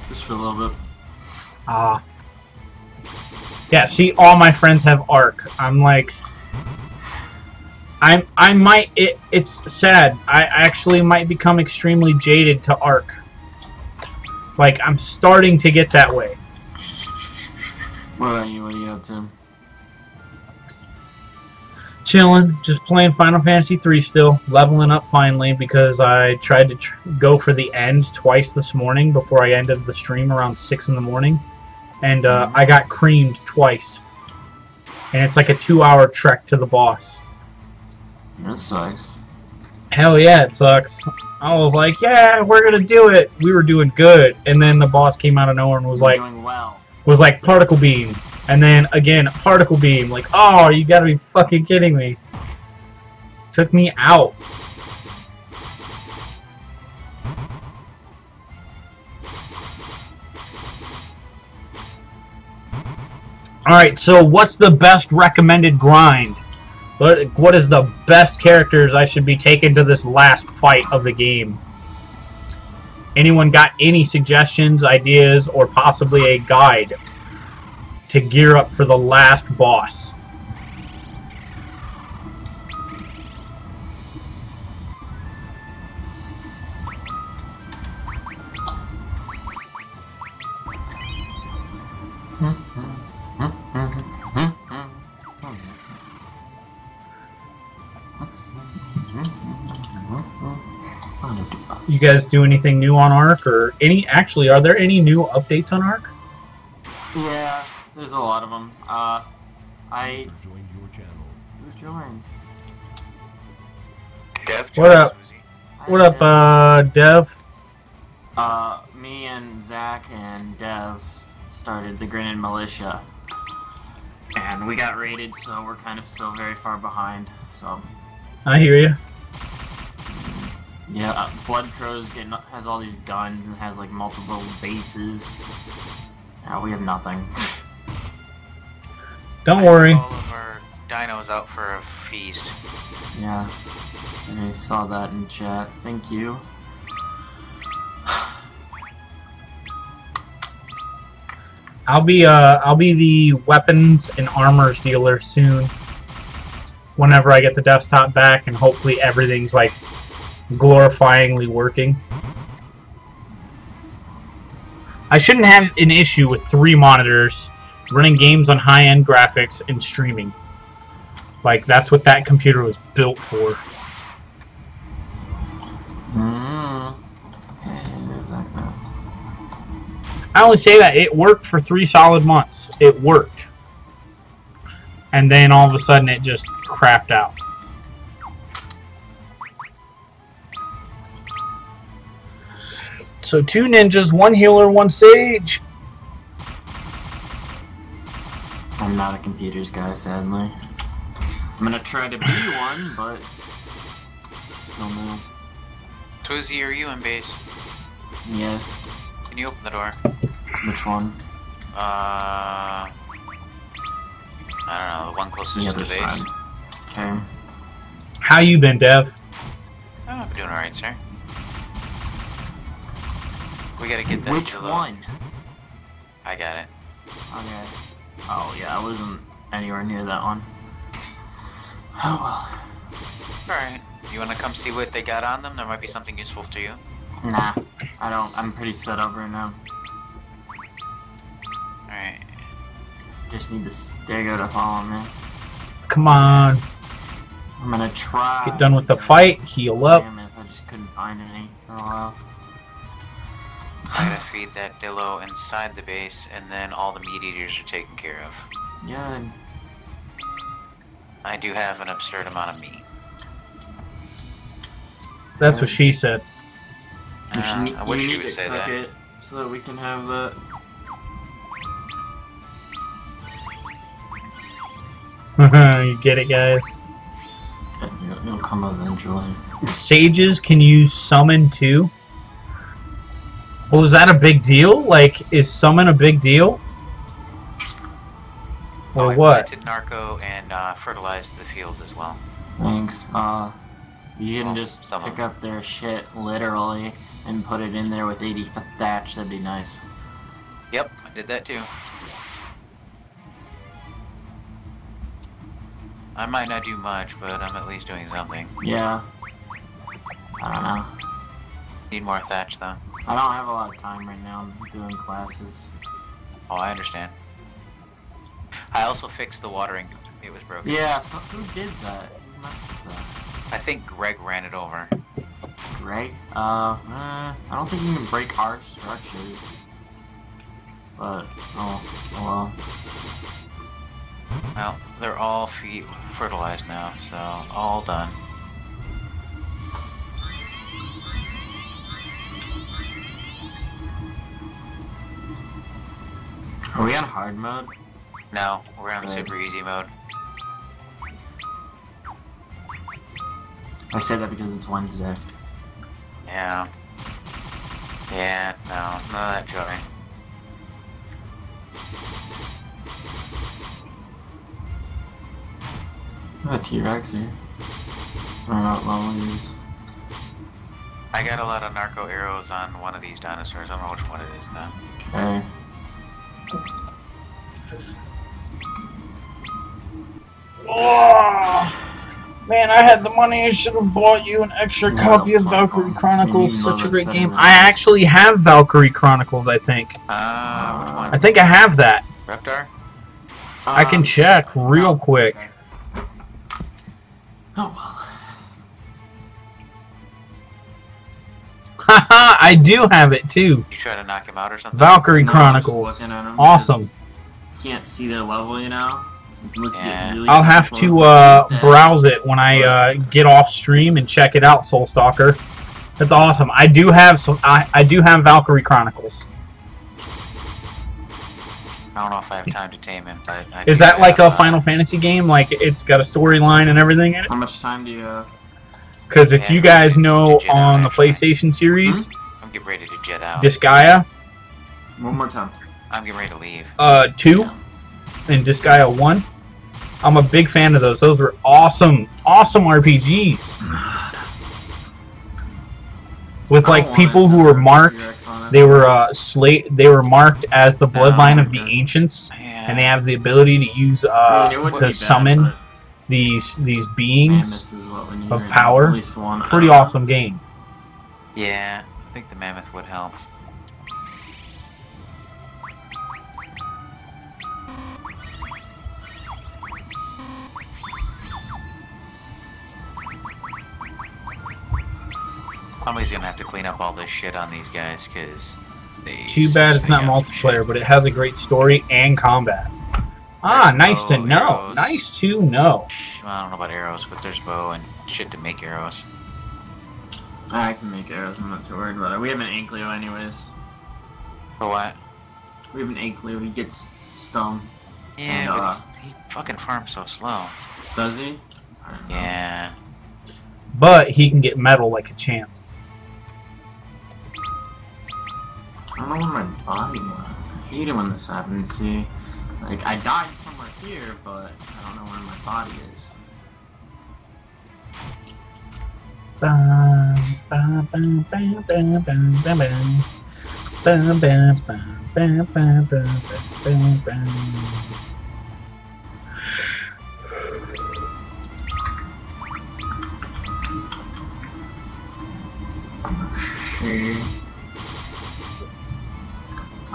Just for a little bit. Ah. Yeah, see, all my friends have ARK. I'm like, I'm, I might. It, it's sad. I actually might become extremely jaded to ARK. Like, I'm starting to get that way. What about you? What are you up to? Chilling, just playing Final Fantasy 3 still, leveling up finally because I tried to tr- go for the end twice this morning before I ended the stream around 6 in the morning. And uh, I got creamed twice. And it's like a two hour trek to the boss. That sucks. Hell yeah, it sucks. I was like, yeah, we're gonna do it. We were doing good, and then the boss came out of nowhere and was You're like, well. was like particle beam, and then again particle beam. Like, oh, you gotta be fucking kidding me. Took me out. All right, so what's the best recommended grind? What what is the best characters I should be taking to this last fight of the game? Anyone got any suggestions, ideas, or possibly a guide to gear up for the last boss? You guys do anything new on ARK, or any? Actually, are there any new updates on ARK? There's a lot of them. Uh, I joined your channel. who joined? Dev What up? What up, uh, Dev? Uh, me and Zach and Dev started the Grinning Militia. And we got raided, so we're kind of still very far behind. So, I hear you. yeah, uh, Blood Crow's getting has all these guns and has like multiple bases. Yeah, we have nothing. <laughs> Don't worry. have All of our dinos out for a feast. yeah, And I saw that in chat. Thank you. I'll be uh I'll be the weapons and armors dealer soon. Whenever I get the desktop back and hopefully everything's like glorifyingly working. I shouldn't have an issue with three monitors running games on high-end graphics and streaming. Like that's what that computer was built for. Mm. And there's that guy. I only say that it worked for three solid months. It worked. And then all of a sudden it just crapped out. So two ninjas, one healer, one sage. I'm not a computers guy, sadly. I'm gonna try to be <coughs> one, but still no. Twizzy, are you in base? Yes. Can you open the door? Which one? Uh, I don't know, the one closest The to the base. side. Okay. How you been, Dev? Oh, I'm doing alright, sir. We gotta get that. Which one? I got it. Okay. Oh yeah, I wasn't anywhere near that one. Oh well. Alright. You wanna come see what they got on them? There might be something useful to you. Nah, I don't. I'm pretty set up right now. Alright. Just need the Stego to follow me. Come on. I'm gonna try. Get done with the fight, heal up. Damn it, I just couldn't find any oh, for a while. I <sighs> gotta feed that Dillo inside the base, and then all the meat eaters are taken care of. Yeah, I do have an absurd amount of meat. That's what she said. you, Uh, should, ne- I wish need you would to say cook that. it so that we can have that. <laughs> you get it, guys? It'll, it'll come eventually. Sages can you summon too? Well, is that a big deal? Like, is summon a big deal? Oh, Or I what? planted narco and uh, fertilized the fields as well. Thanks. Uh, you can Well, just some pick up their shit literally and put it in there with 80 thatch. That'd be nice. Yep, I did that too. I might not do much, but I'm at least doing something. Yeah. I don't know. Need more thatch though. I don't have a lot of time right now. I'm doing classes. Oh, I understand. I also fixed the watering. It was broken. Yeah. So who did that? Who that? I think Greg ran it over. Greg? Uh, eh, I don't think you can break our structures. But, oh, oh well. Well, they're all fe- fertilized now, so all done. Are we on hard mode? No, we're on super easy mode. I said that because it's Wednesday. Yeah. Yeah, no, none of that joy. There's a T-Rex here. I don't know what level he is. I got a lot of narco arrows on one of these dinosaurs. I don't know which one it is though. Okay. Oh, man, I had the money. I should have bought you an extra No, copy of Valkyrie. Chronicles. Such a great game. I actually have Valkyrie Chronicles. I think. Ah, which one? I think I have that. Reptar? I can Um, check real quick. Oh well. Haha, <laughs> I do have it too. You try to knock him out or something? Valkyrie No, I was just Chronicles. looking at him Awesome. can't see their level, you know. Unless you get Yeah. really I'll have to uh, browse it when I uh, get off stream and check it out, Soul Stalker. That's awesome. I do have some. I, I do have Valkyrie Chronicles. I don't know if I have time to tame him, but I Is that like a uh, Final Fantasy game? Like it's got a storyline and everything in it? How much time do you have? Because if Yeah, you guys know Jedi, on the. PlayStation series, I'm getting ready to jet out. Disgaea One more time. I'm getting ready to leave. uh, 2 and Disgaea 1, I'm a big fan of those. Those were awesome, awesome RPGs. With like people who were marked, T-Rex on it. they were uh, slate, they were marked as the bloodline of the okay. ancients, Yeah. and they have the ability to use I uh, mean, to be bad, summon but these these beings. Mammoths is what we need of power. At least for one. Pretty Uh, awesome game. Yeah, I think the mammoth would help. Somebody's gonna have to clean up all this shit on these guys, cause they. Too bad it's not multiplayer, but it has a great story and combat. Ah, There's nice to know. arrows. Nice to know. Well, I don't know about arrows, but there's bow and shit to make arrows. I can make arrows. I'm not too worried about it. We have an Ankylo anyways. For what? We have an Ankylo. He gets stone. Yeah, Uh, but he's, he fucking farms so slow. Does he? I don't know. Yeah. But he can get metal like a champ. I don't know where my body went. I hate it when this happens. See, like I died somewhere here, but I don't know where my body is.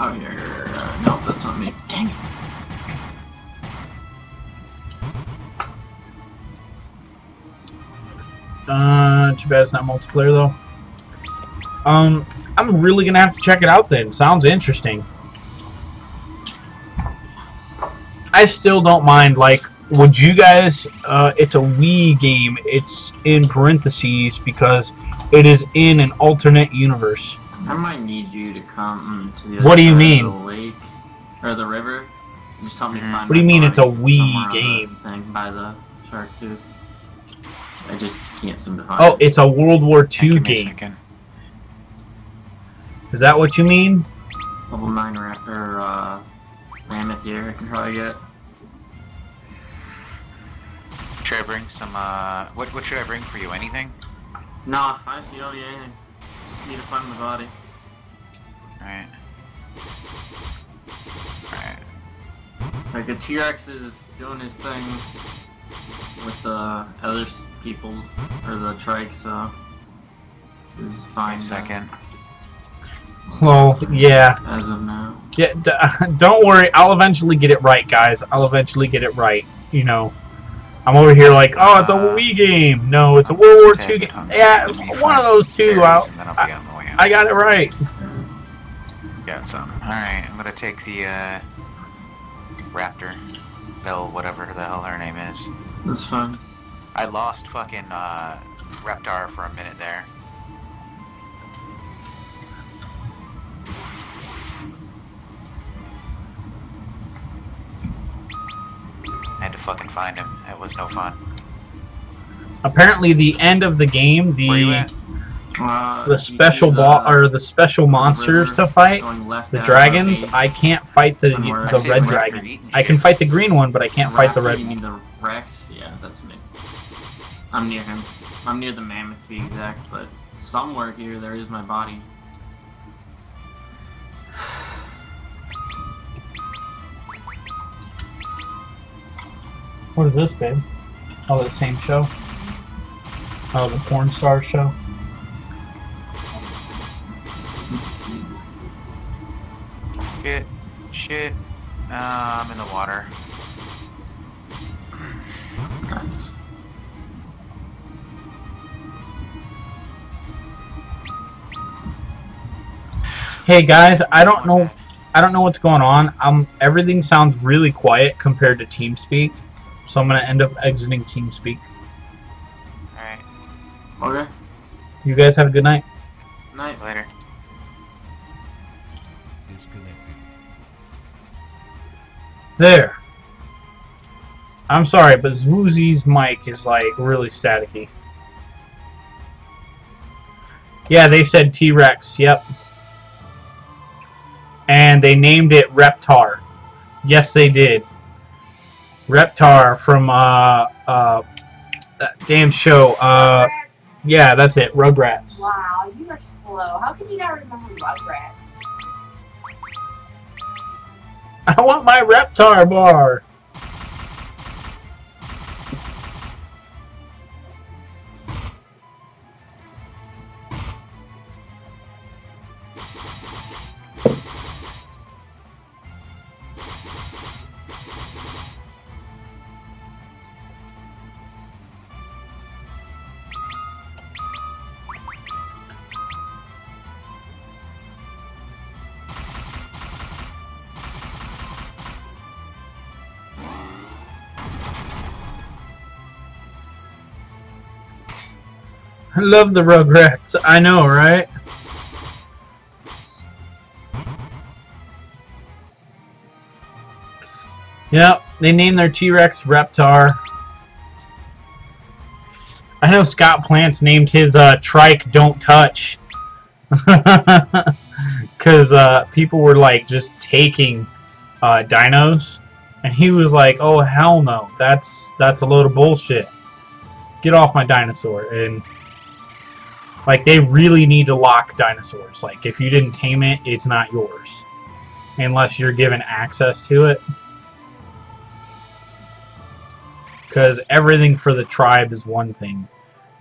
Oh, here, here. Uh, no, that's not me. Dang it. Uh, too bad it's not multiplayer though. Um, I'm really gonna have to check it out then. Sounds interesting. I still don't mind. Like, would you guys? Uh, it's a Wii game. It's in parentheses because it is in an alternate universe. I might need you to come to the What do you mean? The lake or the river. Just help me Mhm. find. What do you mean it's a body Wii somewhere on the game? Thing by the shark tooth. I just can't seem to find. Oh, it's a World War II give a game. Is that what you mean? level nine raptor uh, mammoth here. I can probably get. Should I bring some, uh, what, what should I bring for you? Anything? Nah, honestly, don't need anything. Just need to find my body. Alright. Alright. Like the T-Rex is doing his thing with the other s- people or the trike, so this is fine. Wait a second. Well, yeah. As of now. Yeah, <laughs> don't worry. I'll eventually get it right, guys. I'll eventually get it right. You know, I'm over here like, oh, it's a Uh, Wii game. No, it's a World War Take II game. Yeah, one of those two. berries I'll, I'll be on the way out. I got it right. Got some. Alright, I'm gonna take the, uh, Raptor. Bell, whatever the hell her name is. That's fine. I lost fucking, uh, Reptar for a minute there. I had to fucking find him. It was no fun. Apparently, the end of the game, the? Uh, the special ball boss the or the special monsters river to fight, the dragons. base. I can't fight the And where I the red dragon. I can fight the green one, but I can't fight the red You mean the Rex? Yeah, that's me. I'm near him. I'm near the mammoth to be exact, but somewhere here there is my body. What is this, babe? Oh, the same show. Oh, the porn star show. Shit. Shit. Uh, I'm in the water. Nice. Hey guys, I don't know. I don't know what's going on. Um, everything sounds really quiet compared to TeamSpeak, so I'm gonna end up exiting TeamSpeak. Alright, Okay. You guys have a good night. Night. later. There. I'm sorry, but Zwoozy's mic is like really staticky. Yeah, they said T Rex. Yep. And they named it Reptar. Yes, they did. Reptar from uh uh that damn show. Uh yeah, that's it. Rugrats. Wow, you are slow. How can you not remember Rugrats? <laughs> I want my Reptar bar. <laughs> love the Rugrats. I know, right? Yep, they named their T-Rex Reptar. I know Scott Plants named his uh, trike Don't Touch. <laughs> Because uh, people were like just taking uh, dinos. And he was like, oh, hell no. That's, that's a load of bullshit. Get off my dinosaur. And like they really need to lock dinosaurs. Like if you didn't tame it, it's not yours. Unless you're given access to it. Because everything for the tribe is one thing.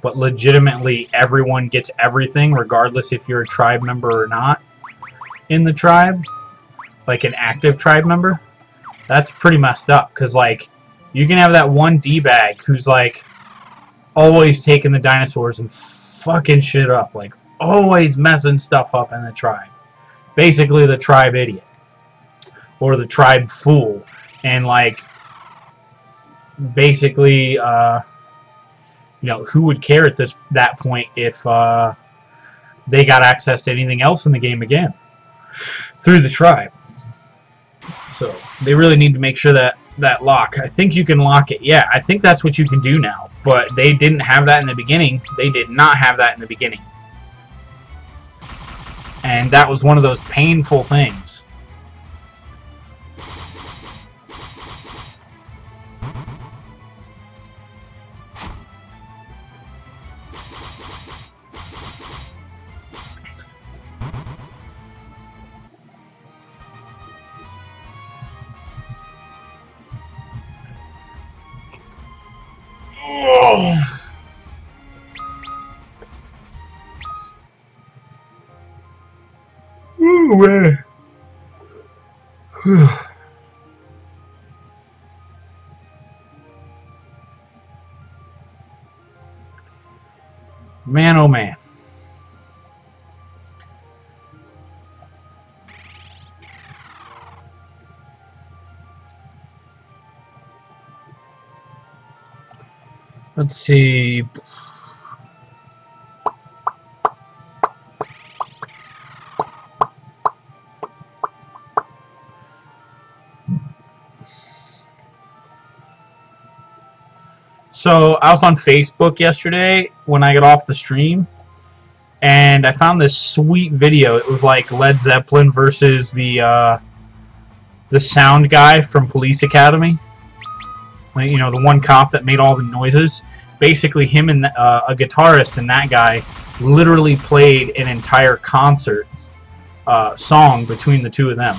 But legitimately everyone gets everything regardless if you're a tribe member or not in the tribe. Like an active tribe member. That's pretty messed up. Because like you can have that one D-bag who's like always taking the dinosaurs and fucking shit up. Like, always messing stuff up in the tribe. Basically, the tribe idiot. Or the tribe fool. And, like, basically, uh, you know, who would care at this that point if uh, they got access to anything else in the game again? Through the tribe. So, they really need to make sure that that lock. I think you can lock it. Yeah, I think that's what you can do now. But they didn't have that in the beginning. They did not have that in the beginning. And that was one of those painful things. Man. <sighs> man, oh man. Let's see. So I was on Facebook yesterday when I got off the stream, and I found this sweet video. It was like Led Zeppelin versus the uh, the sound guy from Police Academy. You know, the one cop that made all the noises. Basically, him and uh, a guitarist and that guy literally played an entire concert uh, song between the two of them.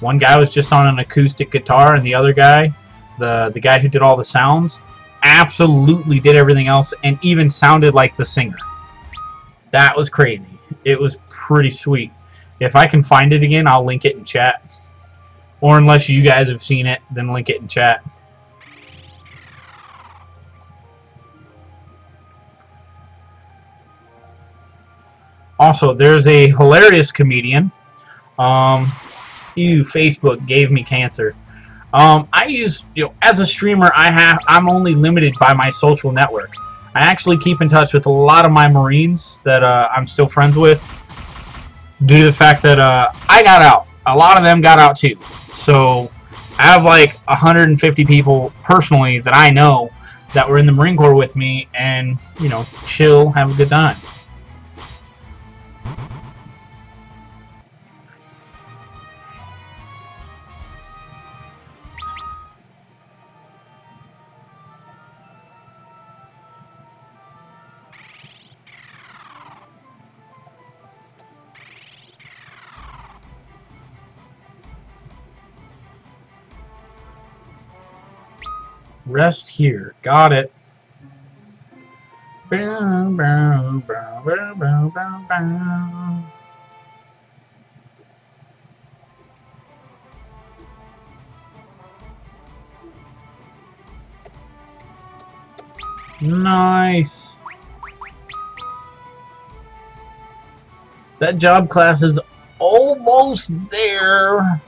One guy was just on an acoustic guitar, and the other guy, the the guy who did all the sounds, absolutely did everything else and even sounded like the singer. That was crazy. It was pretty sweet. If I can find it again, I'll link it in chat. Or unless you guys have seen it, then link it in chat. Also, there's a hilarious comedian. Um, you Facebook gave me cancer. Um, I use you know as a streamer, I have I'm only limited by my social network. I actually keep in touch with a lot of my Marines that uh, I'm still friends with, due to the fact that uh, I got out. A lot of them got out too. So I have like 150 people personally that I know that were in the Marine Corps with me, and you know, chill, have a good time. Rest here. Got it. Nice. That job class is almost there.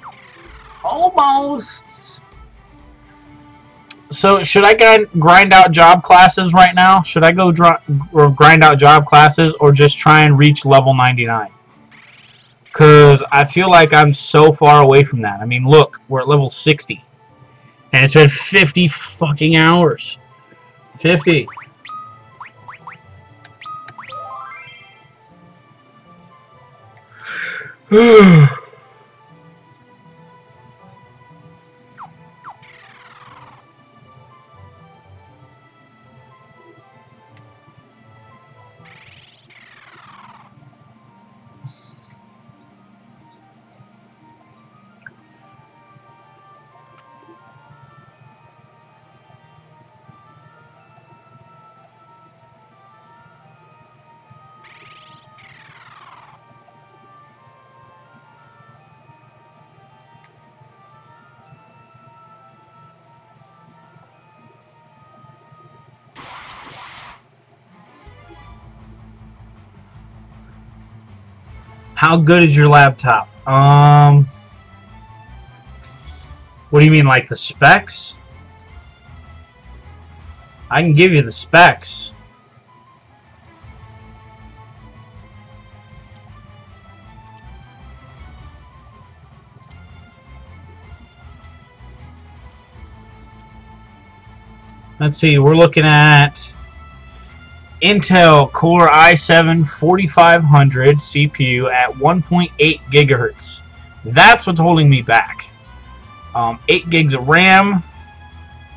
Almost. So should I grind, out job classes right now? Should I go or grind out job classes or just try and reach level 99? Because I feel like I'm so far away from that. I mean, look, we're at level 60. And it's been 50 fucking hours. 50. <sighs> <sighs> How good is your laptop? Um, what do you mean, like the specs? I can give you the specs. Let's see, we're looking at Intel Core i7 4500 CPU at 1.8 gigahertz. That's what's holding me back. Um, 8 gigs of RAM,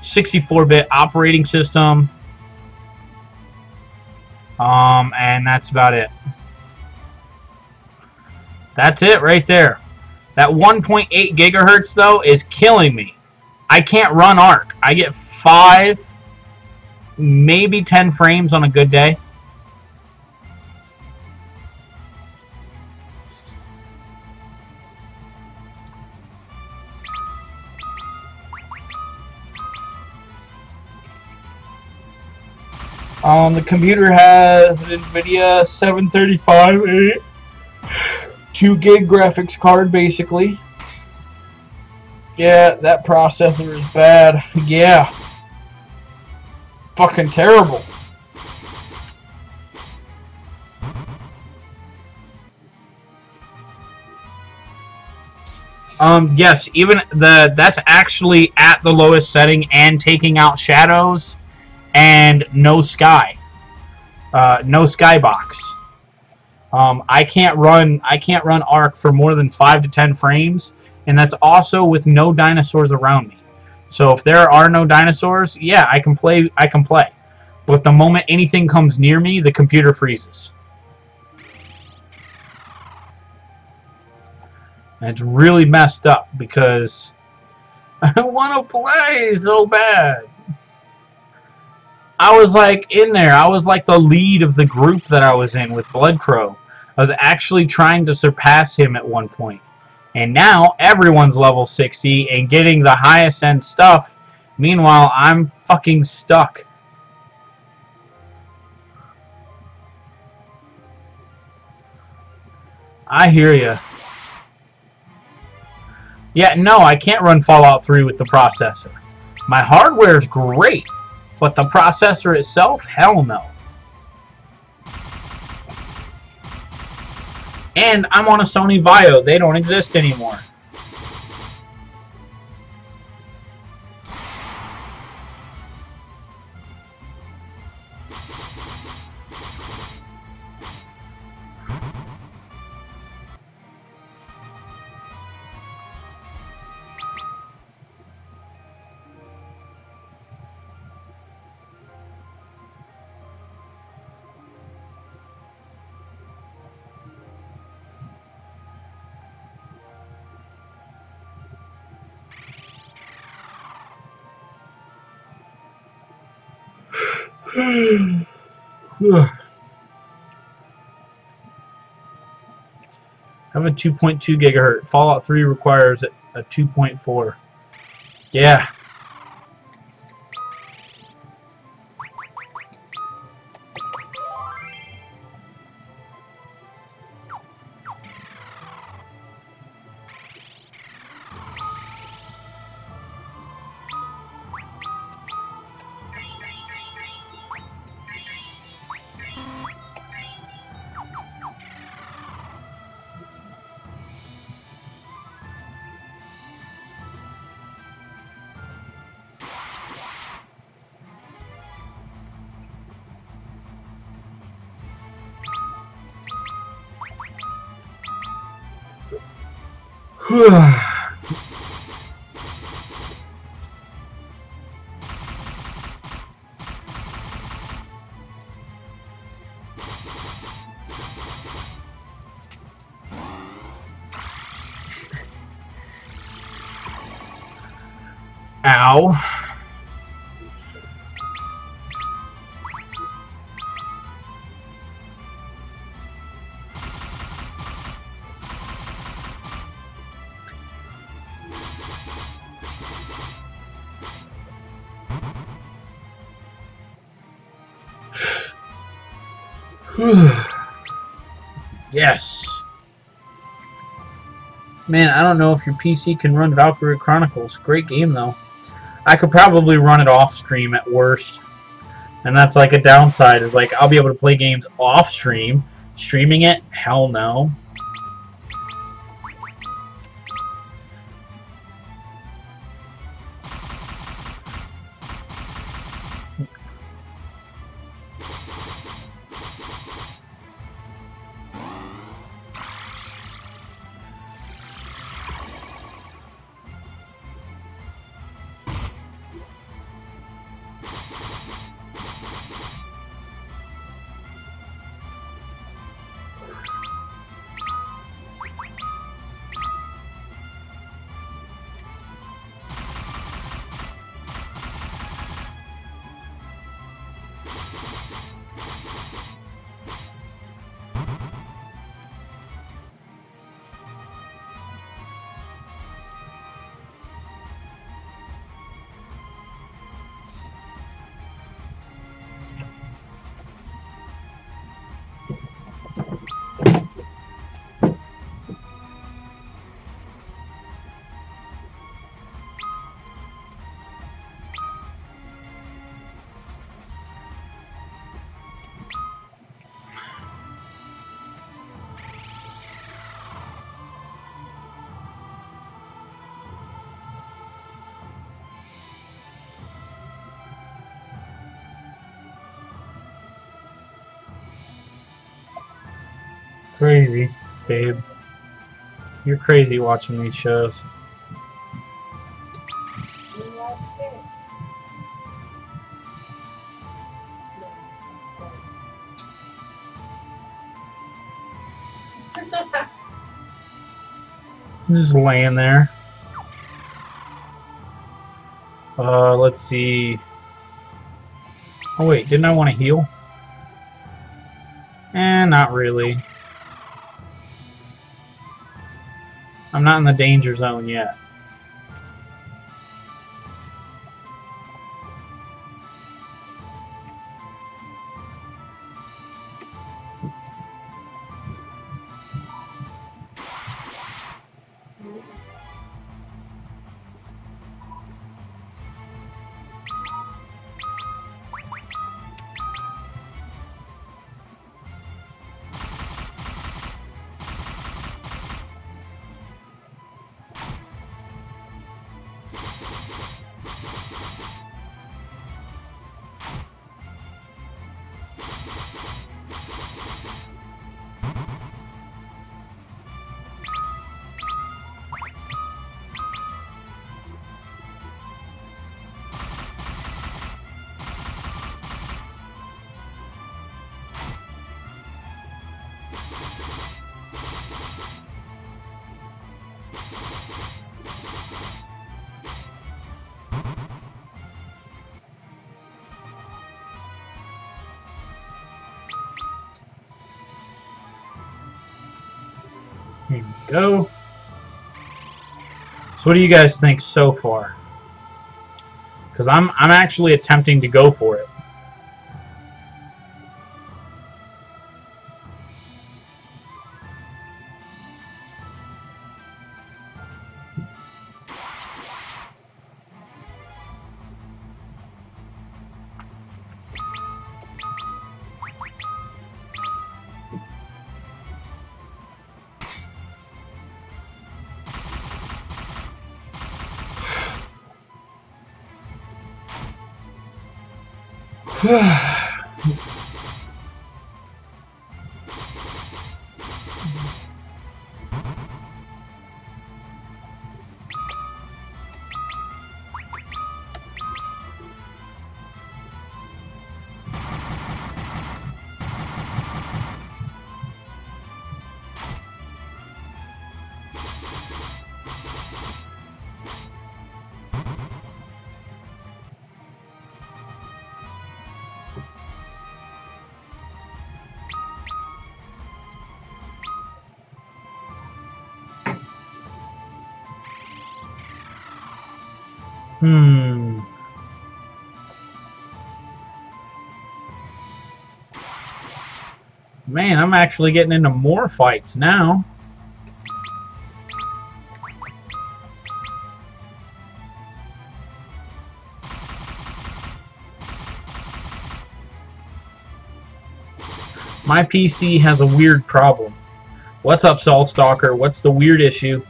64-bit operating system, um, and that's about it. That's it right there. That 1.8 gigahertz though is killing me. I can't run ARK. I get five maybe 10 frames on a good day. Um, the computer has an NVIDIA 735 2 gig graphics card basically. Yeah, that processor is bad. <laughs> Yeah fucking terrible. Um, yes, even the that's actually at the lowest setting and taking out shadows and no sky, uh, no skybox. Um, I can't run I can't run ARK for more than five to ten frames, and that's also with no dinosaurs around me. So if there are no dinosaurs, yeah, I can play. I can play. But the moment anything comes near me, the computer freezes. And it's really messed up because <laughs> I want to play so bad. I was like in there. I was like the lead of the group that I was in with Bloodcrow. I was actually trying to surpass him at one point. And now everyone's level 60 and getting the highest end stuff. Meanwhile, I'm fucking stuck. I hear ya. Yeah, no, I can't run Fallout 3 with the processor. My hardware is great, but the processor itself, hell no. And I'm on a Sony Vaio. They don't exist anymore. Have a 2.2 gigahertz. Fallout 3 requires a 2.4. Yeah. <sighs> Ow. Yes. Man, I don't know if your PC can run Valkyrie Chronicles. Great game, though. I could probably run it off stream at worst. And that's like a downside, is like I'll be able to play games off stream. Streaming it? Hell no. Crazy, babe. You're crazy watching these shows. Just laying there. Uh, let's see. Oh wait, didn't I want to heal? Eh, not really. I'm not in the danger zone yet. Go. So what do you guys think so far? Because I'm I'm actually attempting to go for. Hmm. Man, I'm actually getting into more fights now. My PC has a weird problem. What's up, Soul Stalker? What's the weird issue?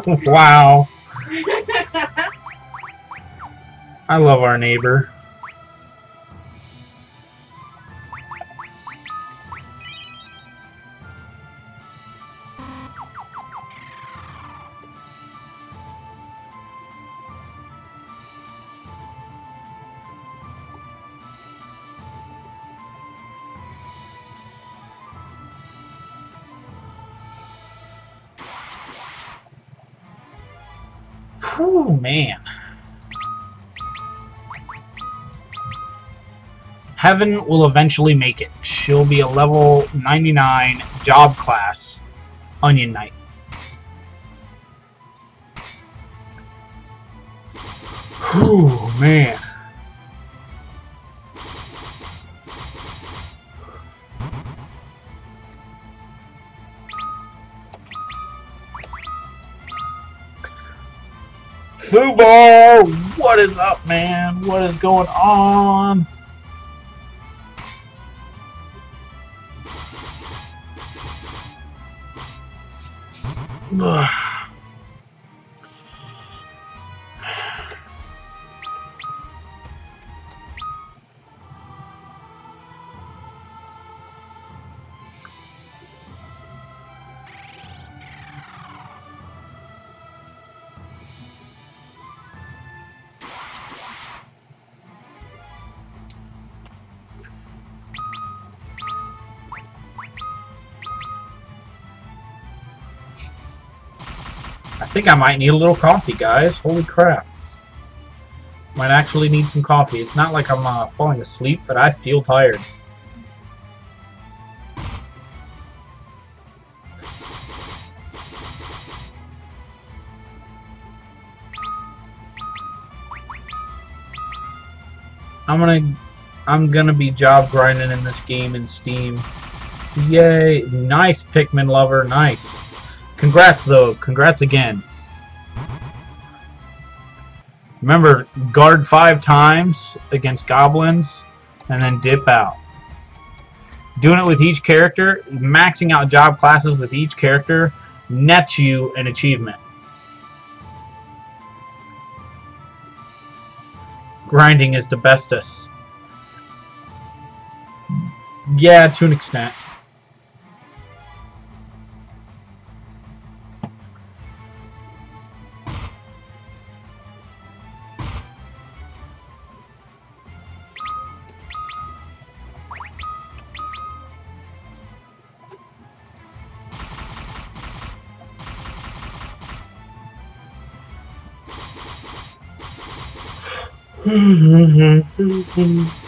<laughs> wow. <laughs> I love our neighbor. Heaven will eventually make it. She'll be a level 99 job class Onion Knight. Whew, man. Fubar, what is up, man? What is going on? Ugh. Think I might need a little coffee, guys. Holy crap. Might actually need some coffee. It's not like I'm uh, falling asleep, but I feel tired. I'm gonna I'm gonna be job grinding in this game in Steam. Yay! Nice Pikmin lover, nice. Congrats though, congrats again. Remember, guard five times against goblins, and then dip out. Doing it with each character, maxing out job classes with each character, nets you an achievement. Grinding is the bestest. Yeah, to an extent. Sweet.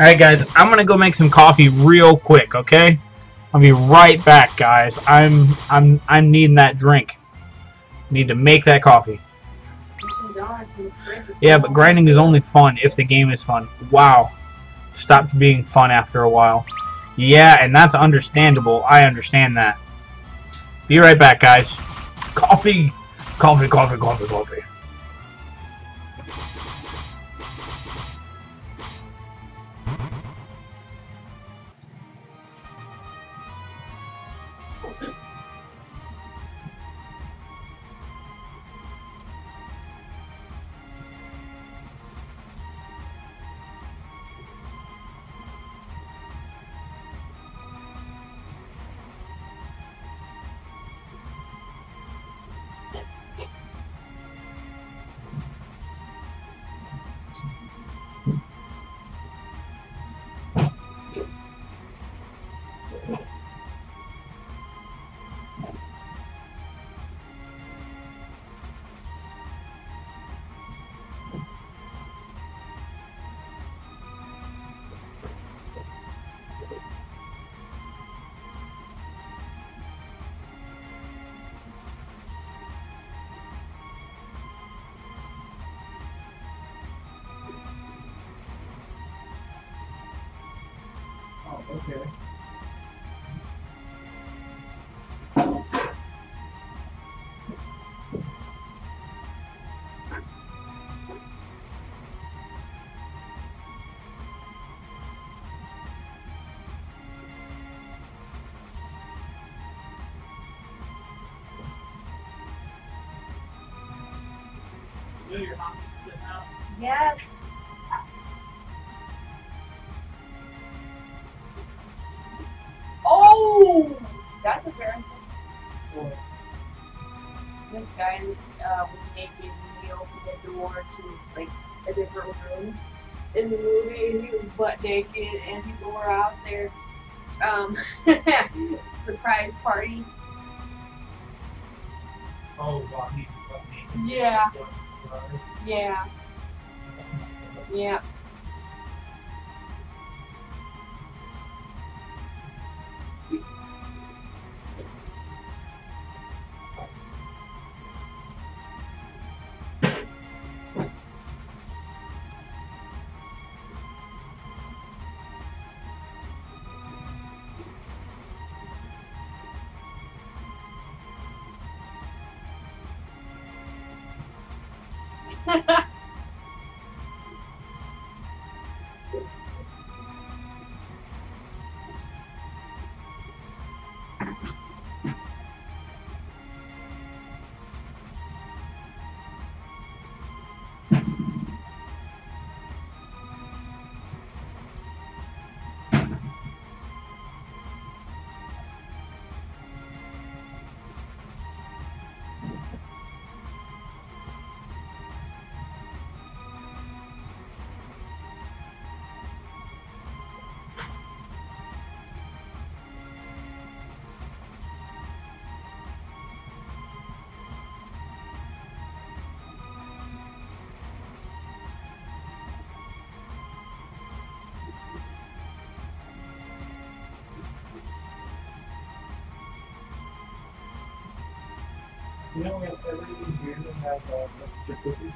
Alright guys, I'm gonna go make some coffee real quick, okay? I'll be right back, guys. I'm I'm I'm needing that drink. Need to make that coffee. Yeah, but grinding is only fun if the game is fun. Wow. Stopped being fun after a while. Yeah, and that's understandable. I understand that. Be right back, guys. Coffee! Coffee, coffee, coffee, coffee. Butt naked and people were out there. Um, <laughs> surprise party. Oh, wow, fucked. Yeah. Yeah. Yeah. You know, everything here has uh, extra cookies,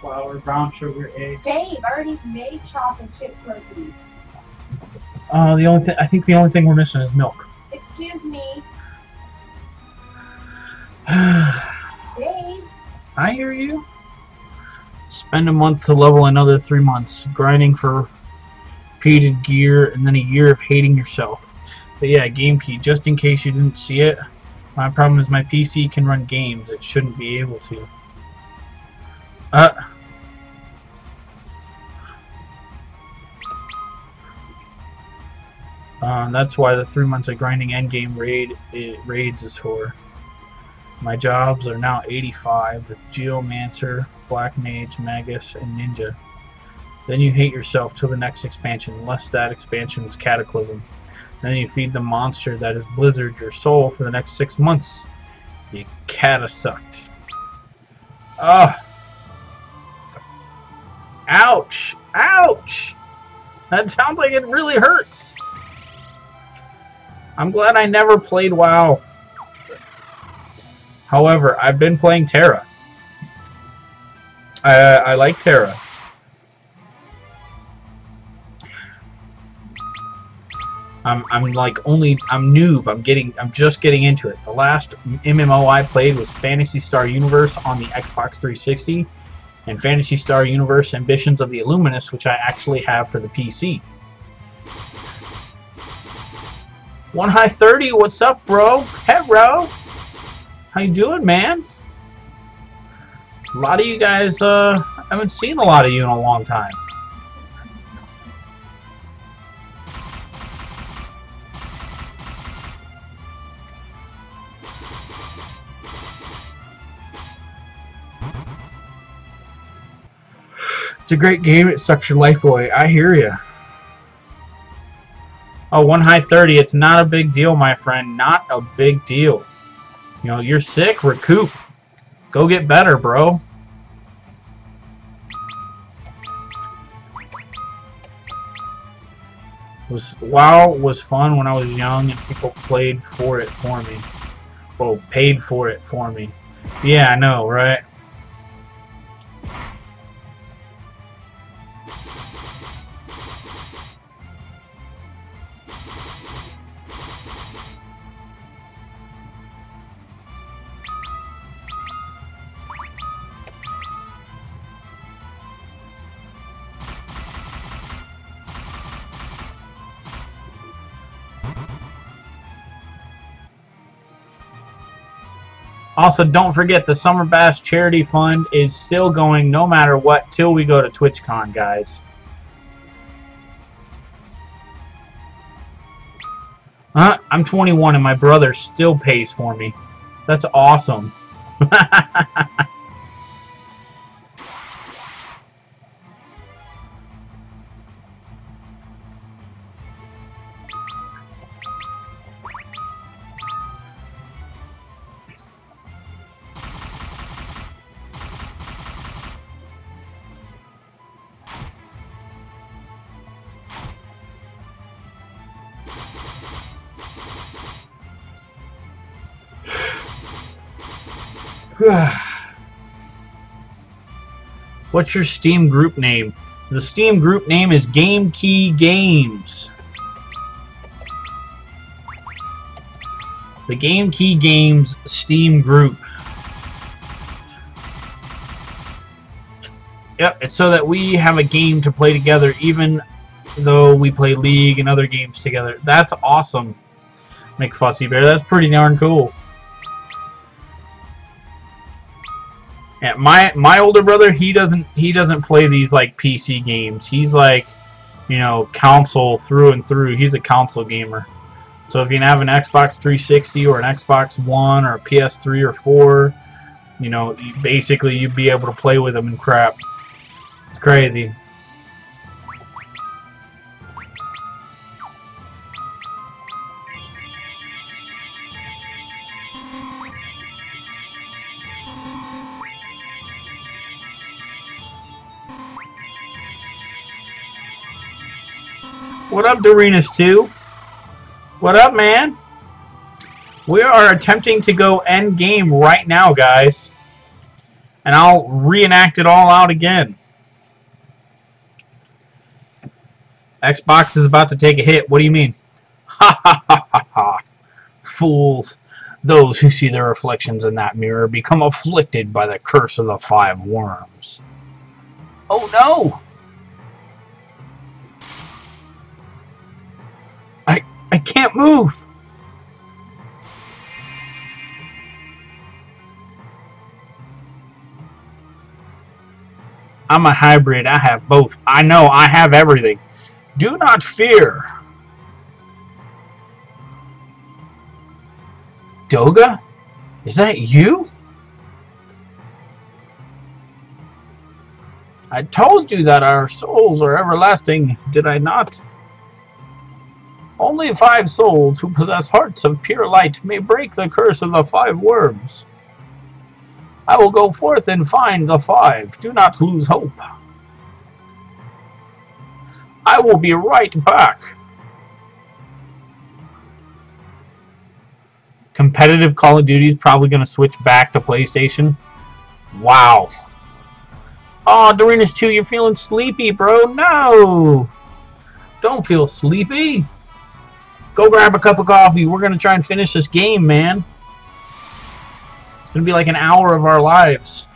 flour, brown sugar, eggs. Dave already made chocolate chip cookies. Uh, the only thing I think the only thing we're missing is milk. Excuse me, <sighs> I hear you. Spend a month to level another three months, grinding for repeated gear, and then a year of hating yourself. But yeah, game key. Just in case you didn't see it, my problem is my PC can run games. It shouldn't be able to. Uh. Uh, that's why the three months of grinding endgame raid it, raids is for. My jobs are now 85 with Geomancer, Black Mage, Magus, and Ninja. Then you hate yourself till the next expansion, unless that expansion is Cataclysm. Then you feed the monster that is Blizzard your soul for the next six months. You cata sucked. Ah! Ouch! Ouch! That sounds like it really hurts. I'm glad I never played WoW. However, I've been playing TERA. I, I like TERA. I'm, I'm like only I'm noob. I'm getting I'm just getting into it. The last MMO I played was Phantasy Star Universe on the Xbox 360, and Phantasy Star Universe Ambitions of the Illuminus, which I actually have for the PC. One high thirty. What's up, bro? Hey, bro. How you doing, man? A lot of you guys, uh, I haven't seen a lot of you in a long time. It's a great game. It sucks your life away. I hear you. Oh, one high 30. It's not a big deal, my friend. Not a big deal. You know, you're sick, recoup. Go get better, bro. Was WoW was fun when I was young and people played for it for me. Well, paid for it for me. Yeah, I know, right? Also, don't forget the Summer Bass Charity Fund is still going no matter what till we go to TwitchCon, guys. Huh? I'm 21 and my brother still pays for me. That's awesome. <laughs> <sighs> What's your Steam group name? The Steam group name is Game Key Games. The Game Key Games Steam group. Yep, it's so that we have a game to play together even though we play League and other games together. That's awesome, McFussy Bear. That's pretty darn cool. My my older brother, he doesn't he doesn't play these like PC games. He's like, you know, console through and through. He's a console gamer. So if you have an Xbox 360 or an Xbox One or a PS3 or 4, you know, basically you'd be able to play with them and crap. It's crazy. What up, Dorinus 2? What up, man? We are attempting to go end game right now, guys. And I'll reenact it all out again. Xbox is about to take a hit. What do you mean? Ha ha ha ha ha. Fools. Those who see their reflections in that mirror become afflicted by the curse of the five worms. Oh no! Can't move. I'm a hybrid. I have both. I know. I have everything. Do not fear. Doga? Is that you? I told you that our souls are everlasting, did I not? Only five souls who possess hearts of pure light may break the curse of the five worms. I will go forth and find the five. Do not lose hope. I will be right back. Competitive Call of Duty is probably going to switch back to PlayStation. Wow. Aw, Oh, Dorinus 2, you're feeling sleepy, bro. No! Don't feel sleepy. Go grab a cup of coffee. We're going to try and finish this game, man. It's going to be like an hour of our lives.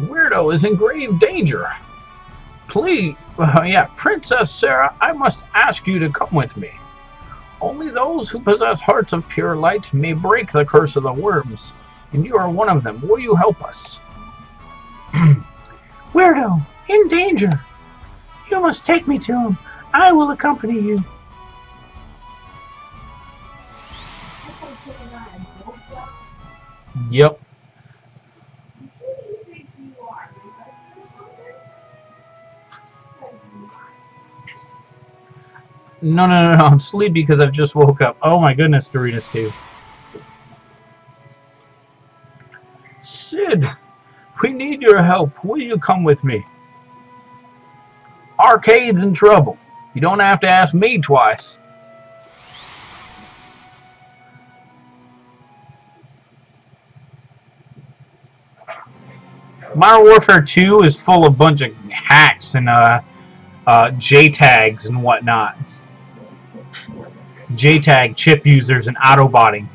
Weirdo is in grave danger. Please, uh, yeah, Princess Sara, I must ask you to come with me. Only those who possess hearts of pure light may break the curse of the worms, and you are one of them. Will you help us? <clears throat> Weirdo, in danger. You must take me to him. I will accompany you. Yep. No, no, no, no. I'm sleepy because I've just woke up. Oh my goodness, Doritos too. Cid, we need your help. Will you come with me? Arcade's in trouble. You don't have to ask me twice. Modern Warfare 2 is full of a bunch of hacks and uh, uh, JTAGs and whatnot. JTAG chip users and autobotting.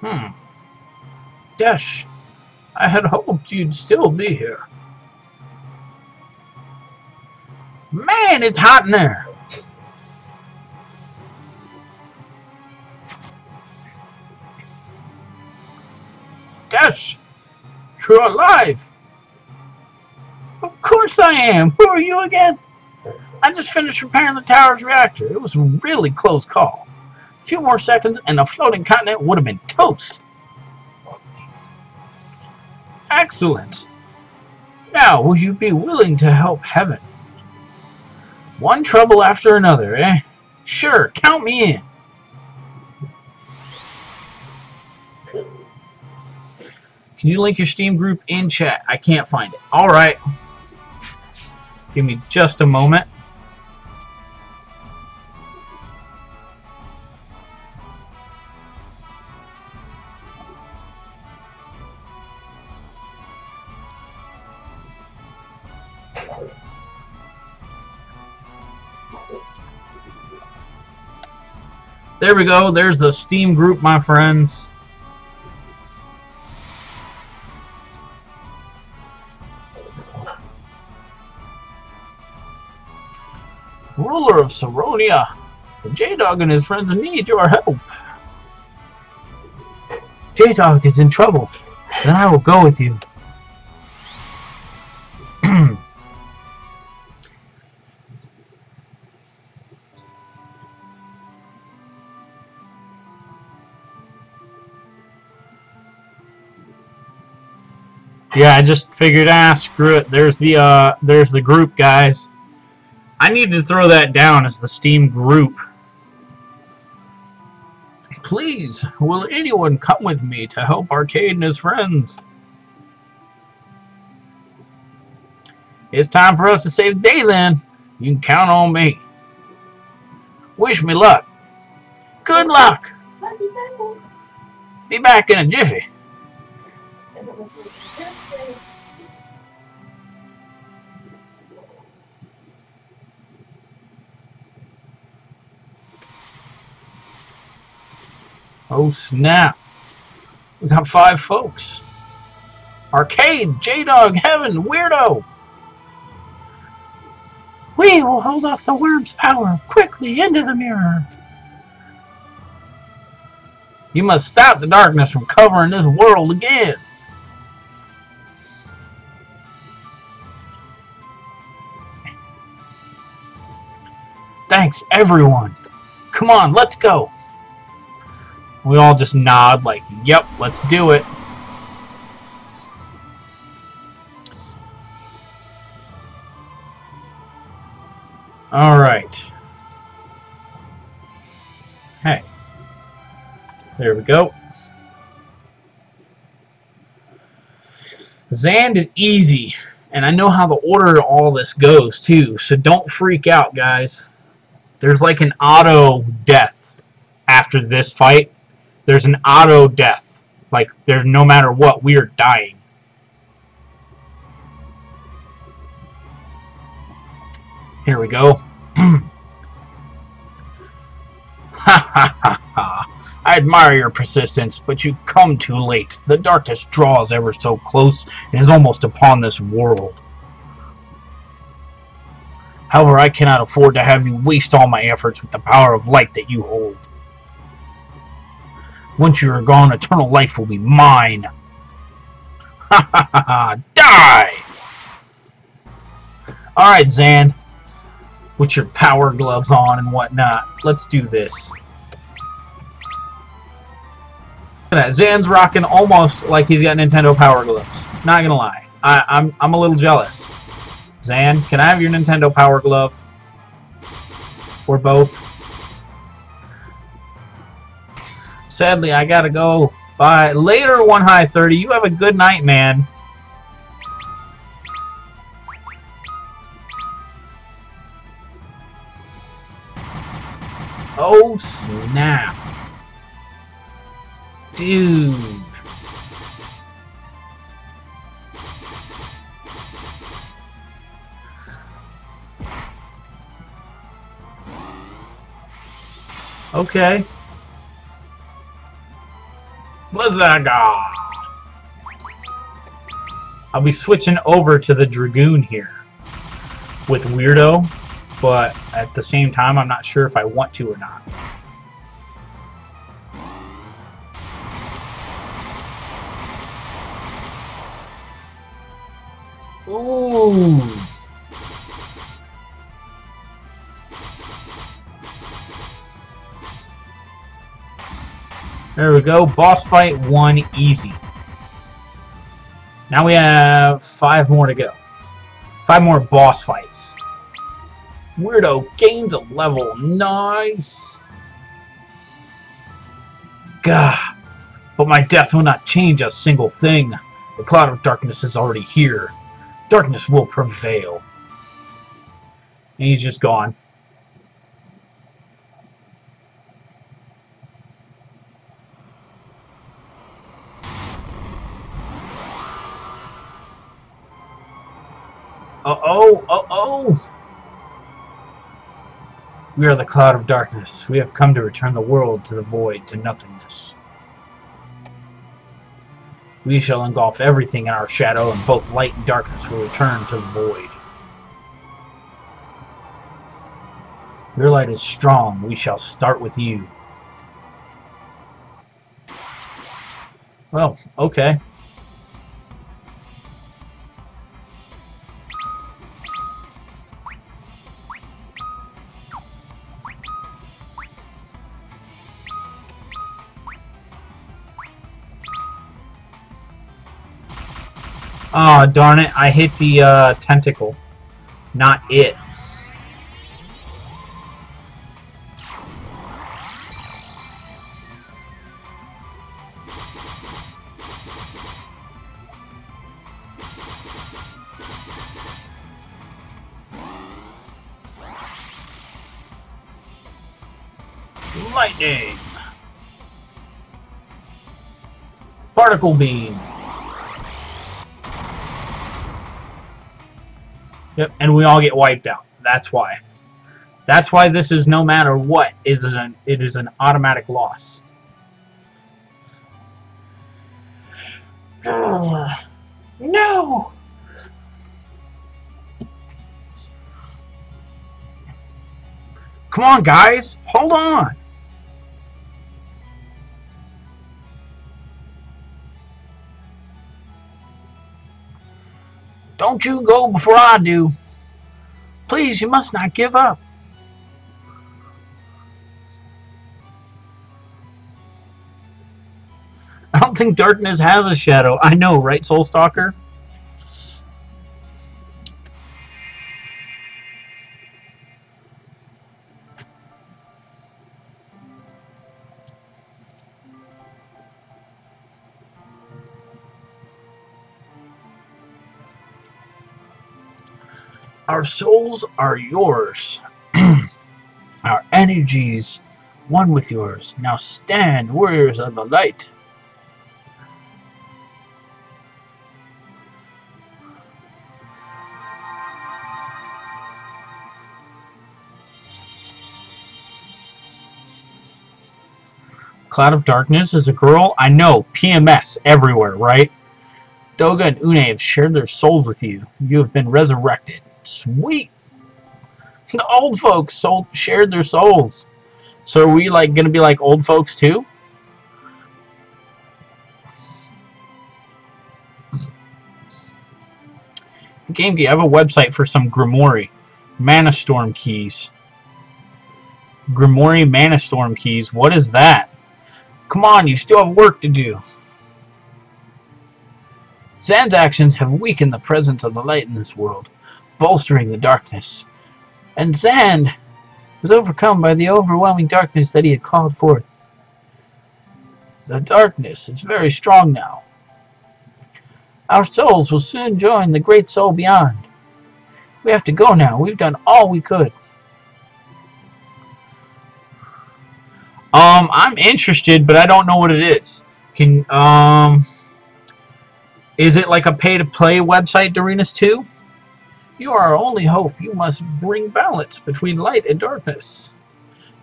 Hmm. Desch, I had hoped you'd still be here. Man, it's hot in there. Desch, you're alive. Of course I am. Who are you again? I just finished repairing the tower's reactor. It was a really close call. A few more seconds and the floating continent would have been toast. Excellent. Now, will you be willing to help Heaven? One trouble after another, eh? Sure, count me in. Can you link your Steam group in chat? I can't find it. Alright. Give me just a moment. There we go. There's the Steam group, my friends. Ruler of Saronia. J-Dog and his friends need your help. J-Dog is in trouble. Then I will go with you. <clears throat> yeah, I just figured, ah, screw it. There's the uh, there's the group, guys. I need to throw that down as the Steam group. Please, will anyone come with me to help Arcade and his friends? It's time for us to save the day then. You can count on me. Wish me luck. Good luck. Be back in a jiffy. Oh snap. We got five folks. Arcade, J-Dog, Heaven, Weirdo. We will hold off the worm's power quickly into the mirror. You must stop the darkness from covering this world again. Thanks, everyone. Come on, let's go. We all just nod like, yep, let's do it. Alright. Hey. There we go. Zand is easy, and I know how the order of all this goes too, so don't freak out, guys. There's like an auto death after this fight. There's an auto death. Like, there's no matter what, we are dying. Here we go. Ha ha ha. I admire your persistence, but you come too late. The darkness draws ever so close and is almost upon this world. However, I cannot afford to have you waste all my efforts with the power of light that you hold. Once you are gone, eternal life will be mine. Ha ha ha ha! Die! Alright, Zan. With your power gloves on and whatnot. Let's do this. Look at that. Zan's rocking almost like he's got Nintendo Power Gloves. Not gonna lie. I, I'm, I'm a little jealous. Zan, can I have your Nintendo Power Glove? Or both? Sadly, I gotta go. Bye. Later, One High 30. You have a good night, man. Oh, snap. Dude. Okay. Blizzaga! I'll be switching over to the Dragoon here with Weirdo, but at the same time, I'm not sure if I want to or not. Ooh. There we go. Boss fight one easy. Now we have five more to go. Five more boss fights. Weirdo gains a level. Nice. Gah. But my death will not change a single thing. The cloud of darkness is already here. Darkness will prevail. And he's just gone. Uh-oh, uh-oh! We are the cloud of darkness. We have come to return the world to the void, to nothingness. We shall engulf everything in our shadow, and both light and darkness will return to the void. Your light is strong. We shall start with you. Well, okay. Aw, darn it. I hit the uh, tentacle. Not it. Lightning! Particle Beam. Yep, and we all get wiped out. That's why. That's why this is no matter what is an it is an automatic loss. <sighs> No. Come on, guys. Hold on. Don't you go before I do. Please, you must not give up. I don't think darkness has a shadow. I know, right, Soul Stalker? Our souls are yours. <clears throat> Our energies one with yours. Now stand, warriors of the light. Cloud of Darkness is a girl? I know, PMS everywhere, right? Doga and Une have shared their souls with you. You have been resurrected. Sweet! The old folks sold, shared their souls. So are we like gonna be like old folks too? GameKey, I have a website for some Grimoire. Manastorm keys. Grimoire Manastorm keys. What is that? Come on, you still have work to do. Zan's actions have weakened the presence of the light in this world, bolstering the darkness. And Zan was overcome by the overwhelming darkness that he had called forth. The darkness is very strong now. Our souls will soon join the great soul beyond. We have to go now. We've done all we could. Um, I'm interested, but I don't know what it is. Can um, is it like a pay-to-play website, Dorinus 2? You are our only hope. You must bring balance between light and darkness.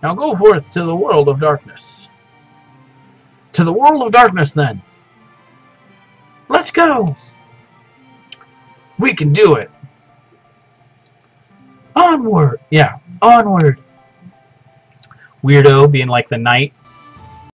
Now go forth to the world of darkness. To the world of darkness, then. Let's go. We can do it. Onward. Yeah, onward. Weirdo being like the knight